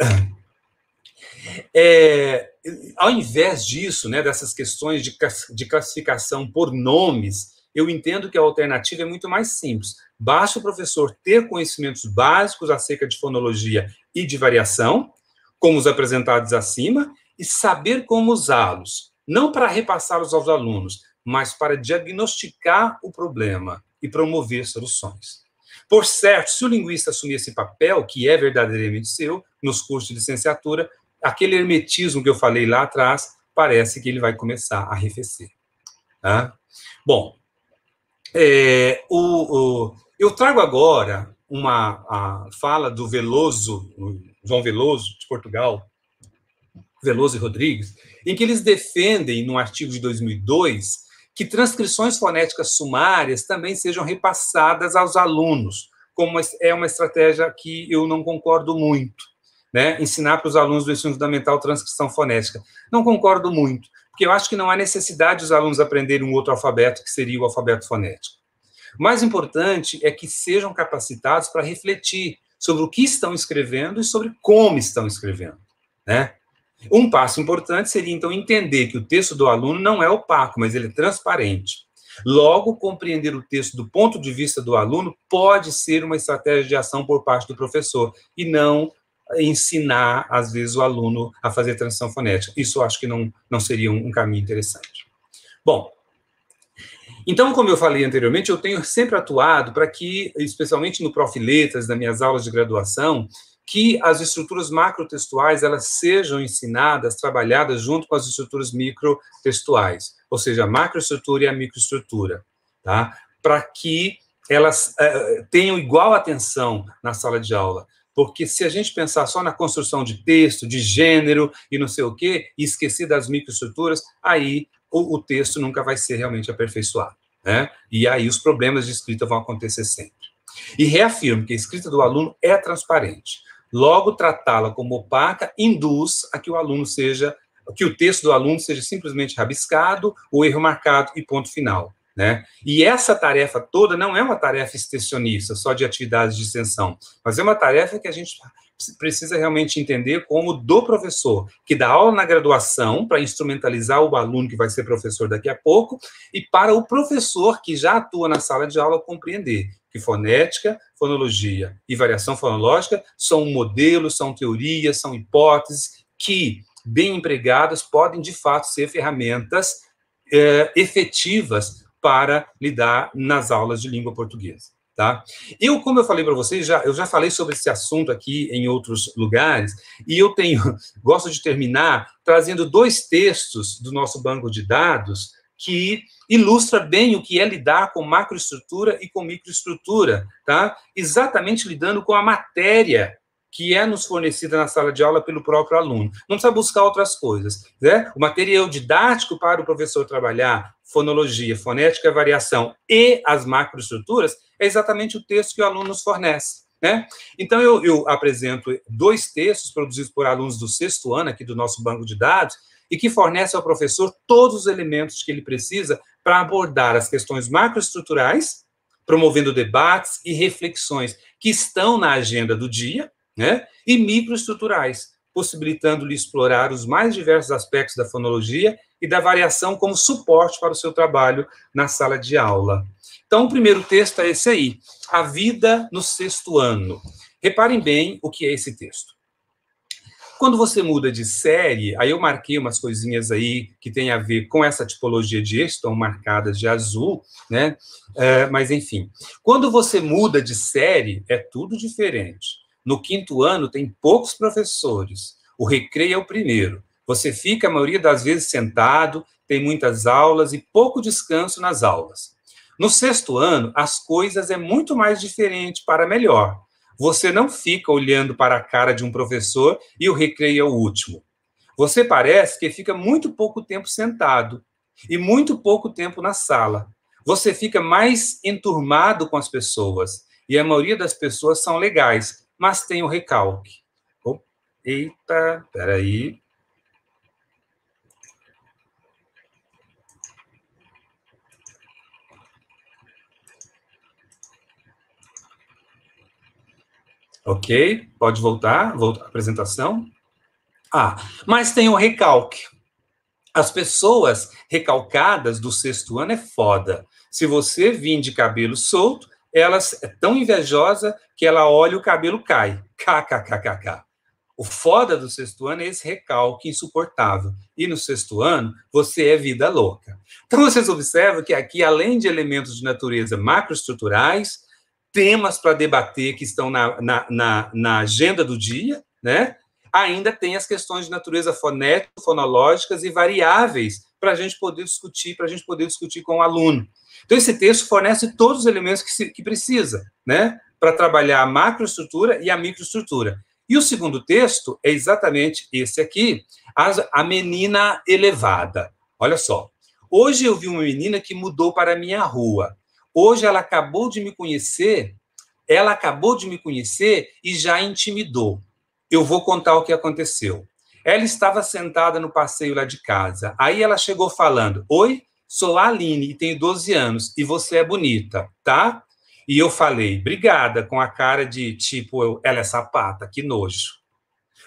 é, ao invés disso, né, dessas questões de, de classificação por nomes, eu entendo que a alternativa é muito mais simples. Basta o professor ter conhecimentos básicos acerca de fonologia e de variação, como os apresentados acima, e saber como usá-los, não para repassá-los aos alunos, mas para diagnosticar o problema e promover soluções. Por certo, se o linguista assumir esse papel, que é verdadeiramente seu, nos cursos de licenciatura, aquele hermetismo que eu falei lá atrás, parece que ele vai começar a arrefecer. Tá? Bom, é, o, o, eu trago agora uma fala do Veloso, João Veloso, de Portugal, Veloso e Rodrigues, em que eles defendem, num artigo de 2002, que transcrições fonéticas sumárias também sejam repassadas aos alunos, como é uma estratégia que eu não concordo muito. Né? Ensinar para os alunos do ensino fundamental transcrição fonética. Não concordo muito, porque eu acho que não há necessidade dos alunos aprenderem um outro alfabeto, que seria o alfabeto fonético. O mais importante é que sejam capacitados para refletir sobre o que estão escrevendo e sobre como estão escrevendo, né? Um passo importante seria, então, entender que o texto do aluno não é opaco, mas ele é transparente. Logo, compreender o texto do ponto de vista do aluno pode ser uma estratégia de ação por parte do professor, e não ensinar, às vezes, o aluno a fazer transição fonética. Isso eu acho que não, não seria um, caminho interessante. Bom, então, como eu falei anteriormente, eu tenho sempre atuado para que, especialmente no Prof. Letras, das minhas aulas de graduação, que as estruturas macrotextuais elas sejam ensinadas, trabalhadas junto com as estruturas microtextuais, ou seja, a macroestrutura e a microestrutura, tá? Para que elas uh, tenham igual atenção na sala de aula. Porque se a gente pensar só na construção de texto, de gênero e não sei o quê, e esquecer das microestruturas, aí o, o texto nunca vai ser realmente aperfeiçoado. Né? E aí os problemas de escrita vão acontecer sempre. E reafirmo que a escrita do aluno é transparente. Logo, tratá-la como opaca induz a que o aluno seja, que o texto do aluno seja simplesmente rabiscado, ou erro marcado e ponto final. Né? E essa tarefa toda não é uma tarefa extensionista, só de atividades de extensão, mas é uma tarefa que a gente precisa realmente entender como do professor, que dá aula na graduação para instrumentalizar o aluno que vai ser professor daqui a pouco, e para o professor que já atua na sala de aula compreender que fonética, fonologia e variação fonológica são modelos, são teorias, são hipóteses que, bem empregadas, podem de fato ser ferramentas é, efetivas para lidar nas aulas de língua portuguesa. Tá? Eu, como eu falei para vocês, já, eu já falei sobre esse assunto aqui em outros lugares, e eu tenho, gosto de terminar trazendo dois textos do nosso banco de dados que ilustra bem o que é lidar com macroestrutura e com microestrutura, tá? Exatamente lidando com a matéria que é nos fornecida na sala de aula pelo próprio aluno. Não precisa buscar outras coisas. Né? O material didático para o professor trabalhar fonologia, fonética, variação e as macroestruturas é exatamente o texto que o aluno nos fornece. Né? Então, eu, eu apresento dois textos produzidos por alunos do sexto ano aqui do nosso banco de dados e que fornece ao professor todos os elementos que ele precisa para abordar as questões macroestruturais, promovendo debates e reflexões que estão na agenda do dia, né? E microestruturais, possibilitando-lhe explorar os mais diversos aspectos da fonologia e da variação como suporte para o seu trabalho na sala de aula. Então, o primeiro texto é esse aí, A Vida no Sexto Ano. Reparem bem o que é esse texto. Quando você muda de série, aí eu marquei umas coisinhas aí que tem a ver com essa tipologia de estão marcadas de azul, né? É, mas, enfim, quando você muda de série, é tudo diferente. No quinto ano, tem poucos professores. O recreio é o primeiro. Você fica, a maioria das vezes, sentado, tem muitas aulas e pouco descanso nas aulas. No sexto ano, as coisas é muito mais diferente para melhor. Você não fica olhando para a cara de um professor e o recreio é o último. Você parece que fica muito pouco tempo sentado e muito pouco tempo na sala. Você fica mais enturmado com as pessoas e a maioria das pessoas são legais, mas tem o recalque. Oh, eita, peraí. Ok, pode voltar, voltar à apresentação. Ah, mas tem o recalque. As pessoas recalcadas do sexto ano é foda. Se você vir de cabelo solto, ela é tão invejosa que ela olha e o cabelo cai. KKKKK. O foda do sexto ano é esse recalque insuportável. E no sexto ano, você é vida louca. Então, vocês observam que aqui, além de elementos de natureza macroestruturais, temas para debater que estão na, na, na, na, agenda do dia, né? Ainda tem as questões de natureza fonética, fonológicas e variáveis para a gente poder discutir, para a gente poder discutir com o aluno. Então, esse texto fornece todos os elementos que, se, que precisa, né? Para trabalhar a macroestrutura e a microestrutura. E o segundo texto é exatamente esse aqui, a, a menina elevada. Olha só. Hoje eu vi uma menina que mudou para a minha rua. Hoje ela acabou de me conhecer, ela acabou de me conhecer e já intimidou. Eu vou contar o que aconteceu. Ela estava sentada no passeio lá de casa. Aí ela chegou falando: Oi, sou a Aline e tenho 12 anos e você é bonita, tá? E eu falei: Obrigada, com a cara de tipo, eu, ela é sapata, que nojo.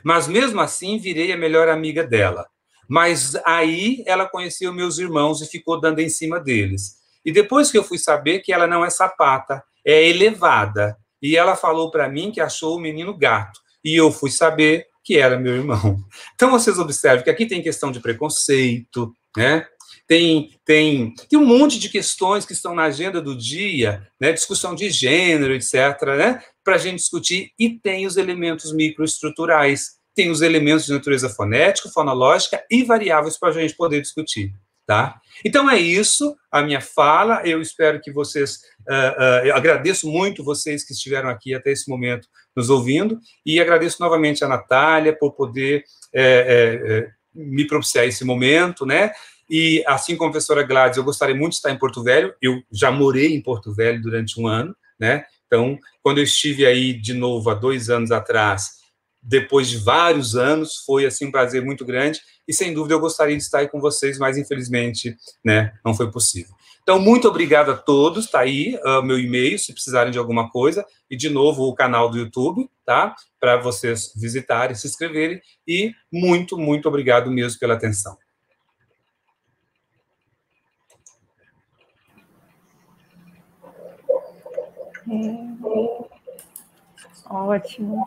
Mas mesmo assim, virei a melhor amiga dela. Mas aí ela conheceu meus irmãos e ficou dando em cima deles. E depois que eu fui saber que ela não é sapata, é elevada. E ela falou para mim que achou o menino gato. E eu fui saber que era meu irmão. Então vocês observam que aqui tem questão de preconceito, né? Tem, tem, tem um monte de questões que estão na agenda do dia, né? discussão de gênero, etc., né? para a gente discutir, e tem os elementos microestruturais, tem os elementos de natureza fonética, fonológica e variáveis para a gente poder discutir. Tá? Então é isso, a minha fala. Eu espero que vocês. Uh, uh, eu agradeço muito vocês que estiveram aqui até esse momento nos ouvindo, e agradeço novamente a Natália por poder é, é, me propiciar esse momento, né? E assim como a professora Gladys, eu gostaria muito de estar em Porto Velho. Eu já morei em Porto Velho durante um ano, né? Então, quando eu estive aí de novo há dois anos atrás, depois de vários anos, foi assim um prazer muito grande e sem dúvida eu gostaria de estar aí com vocês, mas infelizmente, né, não foi possível. Então, muito obrigado a todos, tá aí uh, meu e-mail, se precisarem de alguma coisa, e de novo o canal do YouTube, tá? Para vocês visitarem, se inscreverem, e muito, muito obrigado mesmo pela atenção. É. Ótimo.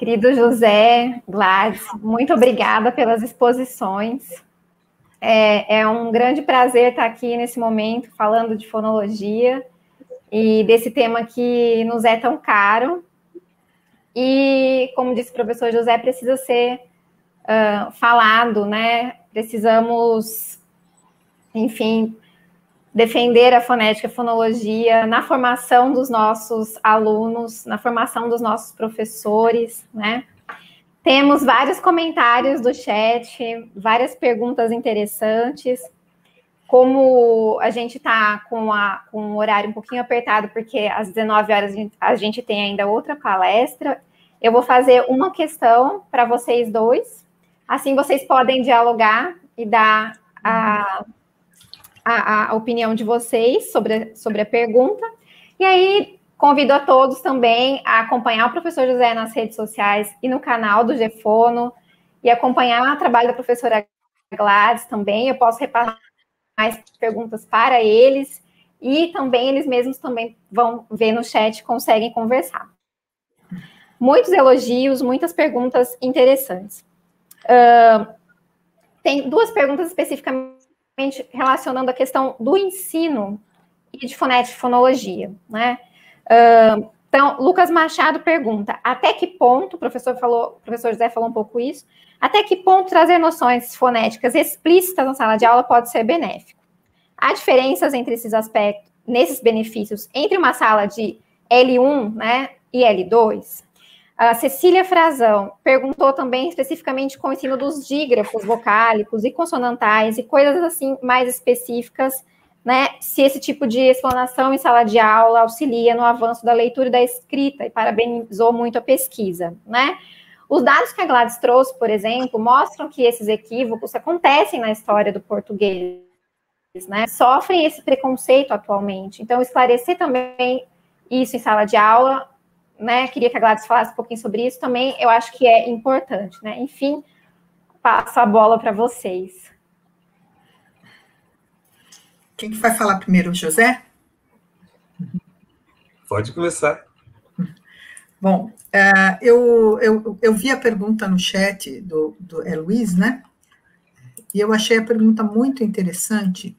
Querido José, Gladys, muito obrigada pelas exposições. É, é, um grande prazer estar aqui nesse momento falando de fonologia e desse tema que nos é tão caro. E, como disse o professor José, precisa ser uh, falado, né? Precisamos, enfim, defender a fonética e a fonologia na formação dos nossos alunos, na formação dos nossos professores, né? Temos vários comentários do chat, várias perguntas interessantes. Como a gente está com, com um horário um pouquinho apertado, porque às 19 horas a gente tem ainda outra palestra, eu vou fazer uma questão para vocês dois. Assim vocês podem dialogar e dar a a, a opinião de vocês sobre, sobre a pergunta. E aí, Convido a todos também a acompanhar o professor José nas redes sociais e no canal do GFONO e acompanhar o trabalho da professora Gladys também. Eu posso repassar mais perguntas para eles e também eles mesmos também vão ver no chat, conseguem conversar. Muitos elogios, muitas perguntas interessantes. Uh, tem duas perguntas especificamente relacionando a questão do ensino e de fonética e fonologia, né? Uh, então, Lucas Machado pergunta: até que ponto, o professor falou, o professor José falou um pouco isso, até que ponto trazer noções fonéticas explícitas na sala de aula pode ser benéfico? Há diferenças entre esses aspectos, nesses benefícios, entre uma sala de L1 né, e L2? A Cecília Frazão perguntou também especificamente com o ensino dos dígrafos vocálicos e consonantais e coisas assim mais específicas né, se esse tipo de explanação em sala de aula auxilia no avanço da leitura e da escrita, e parabenizou muito a pesquisa, né? Os dados que a Gladys trouxe, por exemplo, mostram que esses equívocos acontecem na história do português, né? Sofrem esse preconceito atualmente. Então, esclarecer também isso em sala de aula, né? Queria que a Gladys falasse um pouquinho sobre isso também, eu acho que é importante, né? Enfim, passo a bola para vocês. Quem que vai falar primeiro, José? Pode começar. Bom, uh, eu, eu, eu vi a pergunta no chat do, do é Luiz, né? E eu achei a pergunta muito interessante.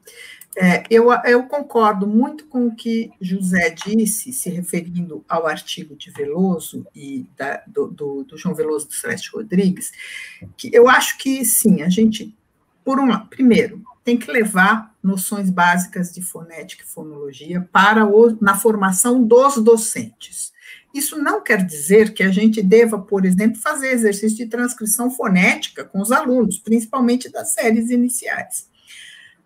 É, eu, eu concordo muito com o que José disse, se referindo ao artigo de Veloso e da, do, do, do, João Veloso do Celeste Rodrigues, que eu acho que sim, a gente, por um primeiro, tem que levar noções básicas de fonética e fonologia para o, na formação dos docentes. Isso não quer dizer que a gente deva, por exemplo, fazer exercício de transcrição fonética com os alunos, principalmente das séries iniciais.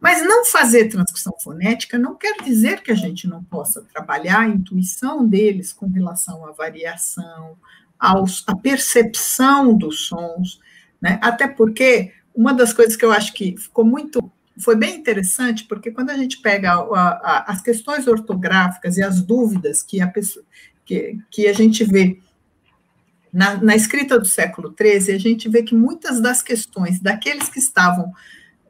Mas não fazer transcrição fonética não quer dizer que a gente não possa trabalhar a intuição deles com relação à variação, aos, à percepção dos sons, né? até porque uma das coisas que eu acho que ficou muito foi bem interessante, porque quando a gente pega a, a, as questões ortográficas e as dúvidas que a, pessoa, que, que a gente vê na, na, escrita do século XIII, a gente vê que muitas das questões daqueles que estavam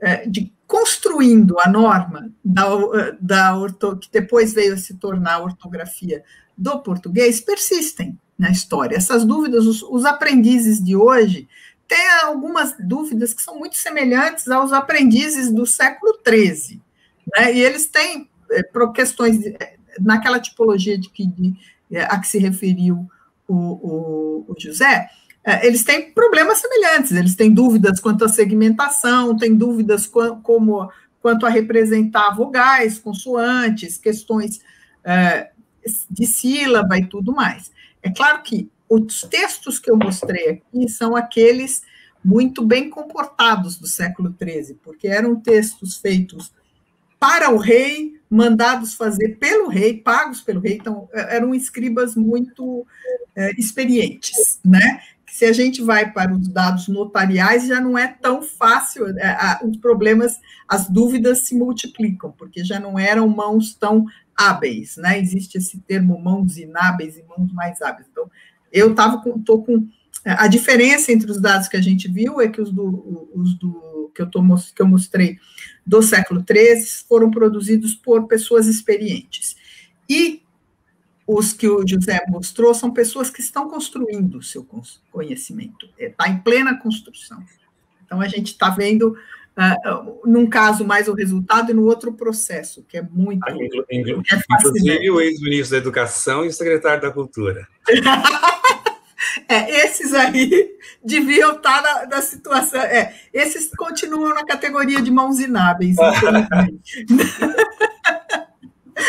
é, de, construindo a norma da, da orto, que depois veio a se tornar a ortografia do português persistem na história. Essas dúvidas, os, os aprendizes de hoje tem algumas dúvidas que são muito semelhantes aos aprendizes do século XIII. Né? E eles têm é, questões, eh, naquela tipologia de que, de, eh, a que se referiu o, o, o José, eles têm problemas semelhantes, eles têm dúvidas quanto à segmentação, têm dúvidas quanto, como, quanto a representar vogais, consoantes, questões é, de sílaba e tudo mais. É claro que os textos que eu mostrei aqui são aqueles muito bem comportados do século XIII, porque eram textos feitos para o rei, mandados fazer pelo rei, pagos pelo rei, então é, eram escribas muito é, experientes, né? Se a gente vai para os dados notariais, já não é tão fácil, é, os problemas, as dúvidas se multiplicam, porque já não eram mãos tão hábeis, né? Existe esse termo mãos inábeis e mãos mais hábeis. Então, eu estava com, tô com a diferença entre os dados que a gente viu é que os do, os do que, eu tô, que eu mostrei do século XIII foram produzidos por pessoas experientes. E os que o José mostrou são pessoas que estão construindo o seu conhecimento, está em plena construção. Então, a gente está vendo, uh, num caso, mais o resultado e no outro processo, que é muito. Ah, inclu, inclu, é inclusive, o ex-ministro da Educação e o secretário da Cultura. É, esses aí deviam estar na, na, situação. É, esses continuam na categoria de mãos inábeis,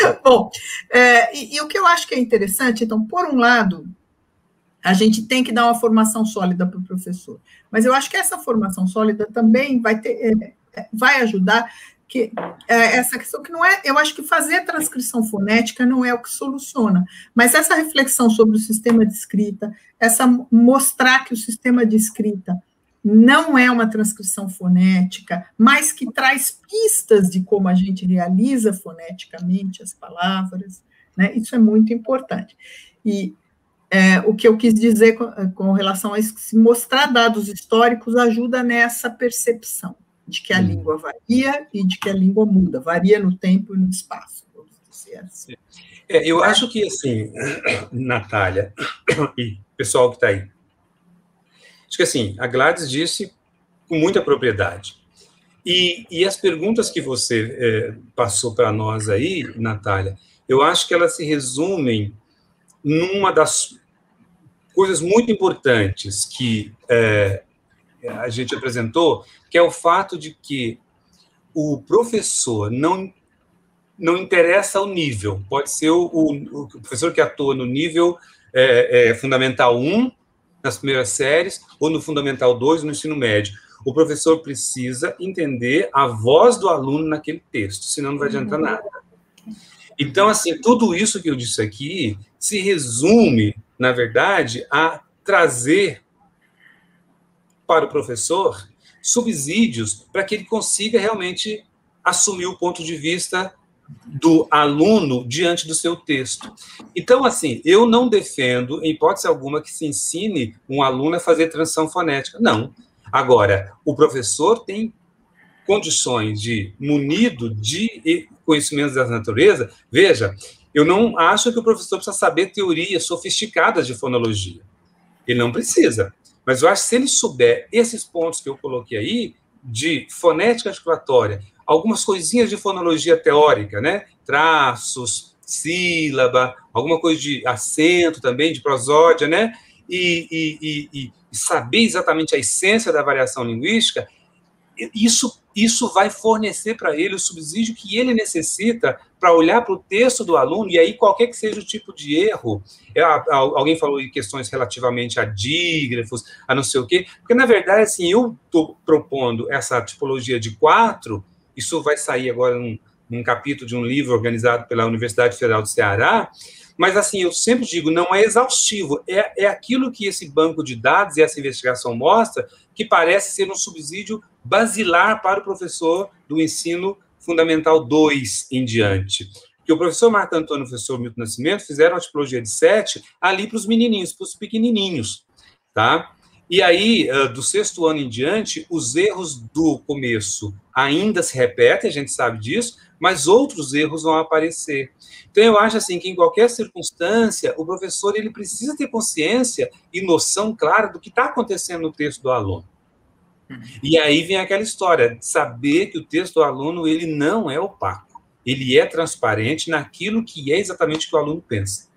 Bom, é, e, e, o que eu acho que é interessante, então, por um lado, a gente tem que dar uma formação sólida para o professor, mas eu acho que essa formação sólida também vai ter, é, é vai ajudar que é, essa questão que não é, eu acho que fazer transcrição fonética não é o que soluciona, mas essa reflexão sobre o sistema de escrita, essa mostrar que o sistema de escrita não é uma transcrição fonética, mas que traz pistas de como a gente realiza foneticamente as palavras, né? Isso é muito importante. E é, o que eu quis dizer com, com, relação a isso, se mostrar dados históricos ajuda nessa percepção de que a hum. língua varia e de que a língua muda, varia no tempo e no espaço, vamos dizer assim. É, eu acho que, assim, Natália e pessoal que está aí, acho que, assim, a Gladys disse com muita propriedade. E, e as perguntas que você é, passou para nós aí, Natália, eu acho que elas se resumem numa das coisas muito importantes que é, a gente apresentou, que é o fato de que o professor não não interessa o nível, pode ser o, o, o professor que atua no nível é, é, fundamental 1, nas primeiras séries, ou no fundamental 2, no ensino médio. O professor precisa entender a voz do aluno naquele texto, senão não vai adiantar uhum. nada. Então, assim, tudo isso que eu disse aqui se resume, na verdade, a trazer para o professor subsídios para que ele consiga realmente assumir o ponto de vista do aluno diante do seu texto. Então, assim, eu não defendo, em hipótese alguma, que se ensine um aluno a fazer transição fonética. Não. Agora, o professor tem condições de, munido de conhecimentos da natureza, veja, eu não acho que o professor precisa saber teorias sofisticadas de fonologia. Ele não precisa. Mas eu acho que se ele souber esses pontos que eu coloquei aí, de fonética articulatória, algumas coisinhas de fonologia teórica, né? Traços, sílaba, alguma coisa de acento também, de prosódia, né? E, e, e, e saber exatamente a essência da variação linguística, isso, isso vai fornecer para ele o subsídio que ele necessita para olhar para o texto do aluno, e aí qualquer que seja o tipo de erro, é, alguém falou de questões relativamente a dígrafos, a não sei o quê, porque na verdade, assim, eu estou propondo essa tipologia de quatro, isso vai sair agora num, num capítulo de um livro organizado pela Universidade Federal do Ceará, mas, assim, eu sempre digo, não é exaustivo, é, é aquilo que esse banco de dados e essa investigação mostra que parece ser um subsídio basilar para o professor do ensino fundamental 2 em diante. Que o professor Marco Antônio e o professor Milton Nascimento fizeram a tipologia de 7 ali para os menininhos, para os pequenininhos, tá? E aí, do sexto ano em diante, os erros do começo ainda se repetem, a gente sabe disso, mas outros erros vão aparecer. Então, eu acho assim que em qualquer circunstância, o professor ele precisa ter consciência e noção clara do que está acontecendo no texto do aluno. Uhum. E aí vem aquela história de saber que o texto do aluno ele não é opaco, ele é transparente naquilo que é exatamente o que o aluno pensa.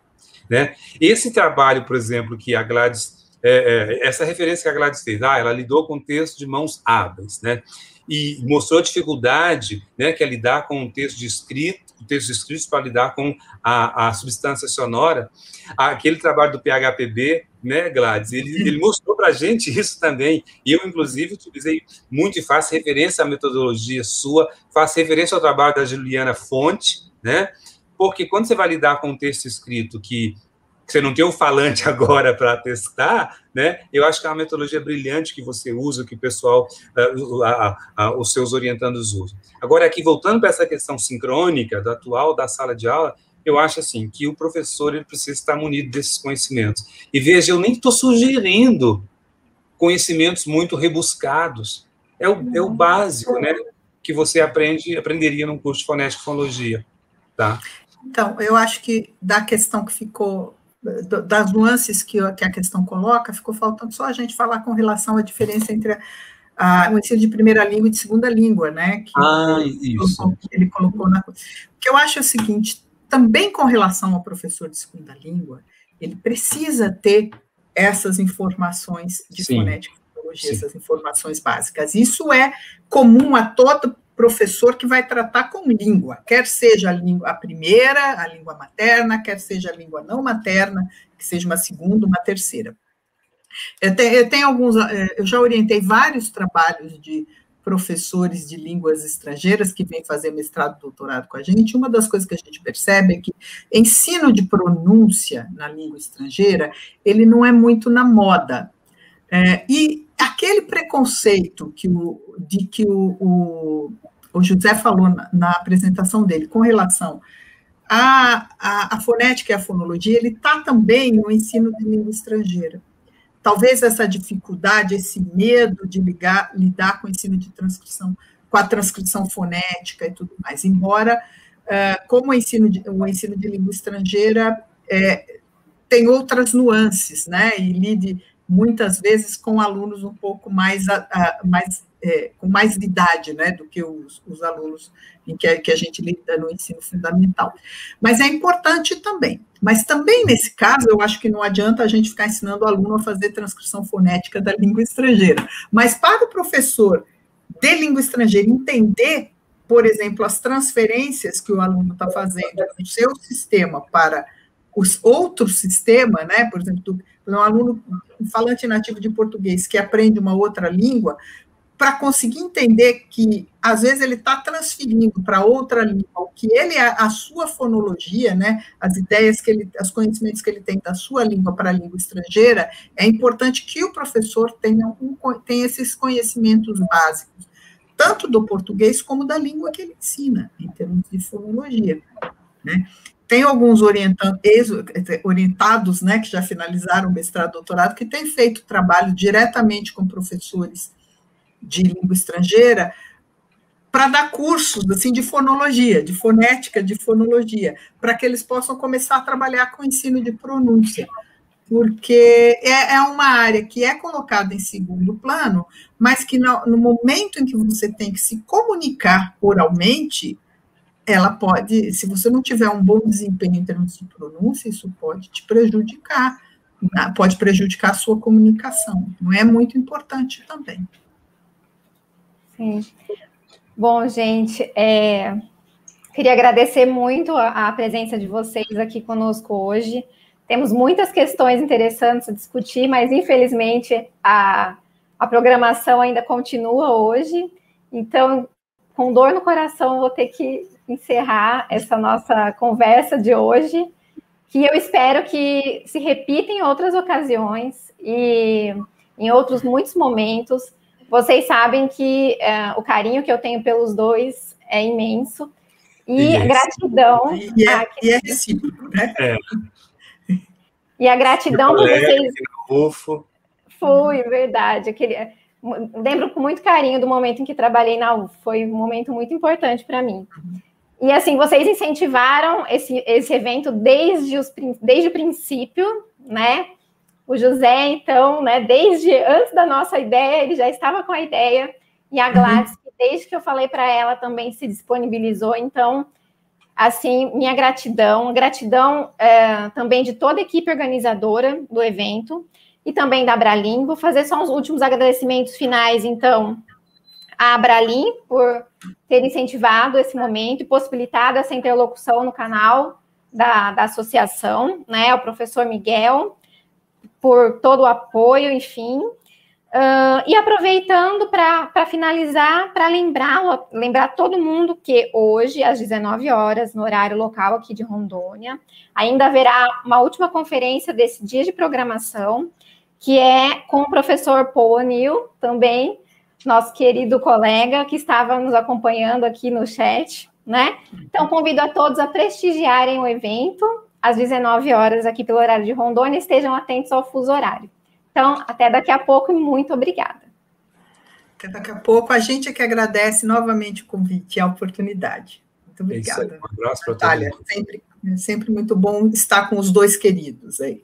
Né? Esse trabalho, por exemplo, que a Gladys, é, é, essa referência que a Gladys fez, ah, ela lidou com o texto de mãos hábeis, né? e mostrou a dificuldade né, que é lidar com o texto de escrito, texto escrito para lidar com a, a substância sonora. Aquele trabalho do PHPB, né, Gladys, ele, ele mostrou para a gente isso também. E eu, inclusive, utilizei muito e faço referência à metodologia sua, faço referência ao trabalho da Juliana Fonte, né? Porque quando você vai lidar com um texto escrito que você não tem um falante agora para testar, né? Eu acho que é uma metodologia brilhante que você usa, que o pessoal, uh, os seus orientandos usam. Agora, aqui, voltando para essa questão sincrônica, da atual, da sala de aula, eu acho assim que o professor ele precisa estar munido desses conhecimentos. E veja, eu nem estou sugerindo conhecimentos muito rebuscados. É o, é o básico, né? Que você aprende, aprenderia num curso de fonética e fonologia, tá? Então, eu acho que da questão que ficou das nuances que, a questão coloca, ficou faltando só a gente falar com relação à diferença entre a, a, o ensino de primeira língua e de segunda língua, né? Que ah, ele, isso. Colocou, ele colocou na. O que eu acho é o seguinte: também com relação ao professor de segunda língua, ele precisa ter essas informações de fonética, essas informações básicas. Isso é comum a todo professor que vai tratar com língua, quer seja a, língua, a primeira, a língua materna, quer seja a língua não materna, que seja uma segunda, uma terceira. Eu eu tenho alguns, eh, eu já orientei vários trabalhos de professores de línguas estrangeiras que vêm fazer mestrado, doutorado com a gente. Uma das coisas que a gente percebe é que ensino de pronúncia na língua estrangeira ele não é muito na moda. É, e aquele preconceito que o, de que o, o, o José falou na, na, apresentação dele com relação a fonética e a fonologia, ele está também no ensino de língua estrangeira. Talvez essa dificuldade, esse medo de ligar, lidar com o ensino de transcrição, com a transcrição fonética e tudo mais, embora, uh, como o ensino, de, o ensino de língua estrangeira é, tem outras nuances, né, e lide muitas vezes com alunos um pouco mais, uh, mais é, com mais idade né, do que os, os alunos em que, que a gente lida no ensino fundamental. Mas é importante também. Mas também nesse caso, eu acho que não adianta a gente ficar ensinando o aluno a fazer transcrição fonética da língua estrangeira. Mas para o professor de língua estrangeira entender, por exemplo, as transferências que o aluno está fazendo do seu sistema para os outros sistemas, né? Por exemplo, do, um aluno um falante nativo de português que aprende uma outra língua, para conseguir entender que às vezes ele está transferindo para outra língua o que ele a sua fonologia, né, as ideias que ele, os conhecimentos que ele tem da sua língua para a língua estrangeira, é importante que o professor tenha, um, tenha esses conhecimentos básicos, tanto do português como da língua que ele ensina, em termos de fonologia, né? Tem alguns orientados, né, que já finalizaram mestrado, doutorado, que têm feito trabalho diretamente com professores de língua estrangeira para dar cursos assim de fonologia, de fonética, de fonologia, para que eles possam começar a trabalhar com o ensino de pronúncia, porque é, é uma área que é colocada em segundo plano, mas que no, no momento em que você tem que se comunicar oralmente, ela pode, se você não tiver um bom desempenho em termos de pronúncia, isso pode te prejudicar, né? pode prejudicar a sua comunicação. Não é muito importante também. Sim. Bom, gente, é, queria agradecer muito a, a, presença de vocês aqui conosco hoje. Temos muitas questões interessantes a discutir, mas infelizmente a, a programação ainda continua hoje. Então, com dor no coração, vou ter que encerrar essa nossa conversa de hoje, que eu espero que se repita em outras ocasiões e em outros muitos momentos vocês sabem que é, o carinho que eu tenho pelos dois é imenso. E a gratidão. E é, e é recíproco, né? É. E a gratidão por vocês. UFO. Foi, verdade. Aquele... Lembro com muito carinho do momento em que trabalhei na UFO. Foi um momento muito importante para mim. E assim, vocês incentivaram esse, esse evento desde, os, desde o princípio, né? O José, então, né, desde antes da nossa ideia, ele já estava com a ideia, e a Gladys, uhum. desde que eu falei para ela, também se disponibilizou. Então, assim, minha gratidão, gratidão é, também de toda a equipe organizadora do evento e também da Abralim. Vou fazer só os últimos agradecimentos finais, então, a Abralim por ter incentivado esse momento e possibilitado essa interlocução no canal da, da associação, né? O professor Miguel, por todo o apoio, enfim. Uh, e aproveitando para finalizar, para lembrar, lembrar todo mundo que hoje, às 19 horas, no horário local aqui de Rondônia, ainda haverá uma última conferência desse dia de programação, que é com o professor Paul O'Neill, também, nosso querido colega que estava nos acompanhando aqui no chat, né? Então, convido a todos a prestigiarem o evento às 19 horas aqui pelo horário de Rondônia. Estejam atentos ao fuso horário. Então, até daqui a pouco e muito obrigada. Até daqui a pouco. A gente é que agradece novamente o convite e a oportunidade. Muito obrigada. É um abraço para todos. Sempre, sempre muito bom estar com os dois queridos aí.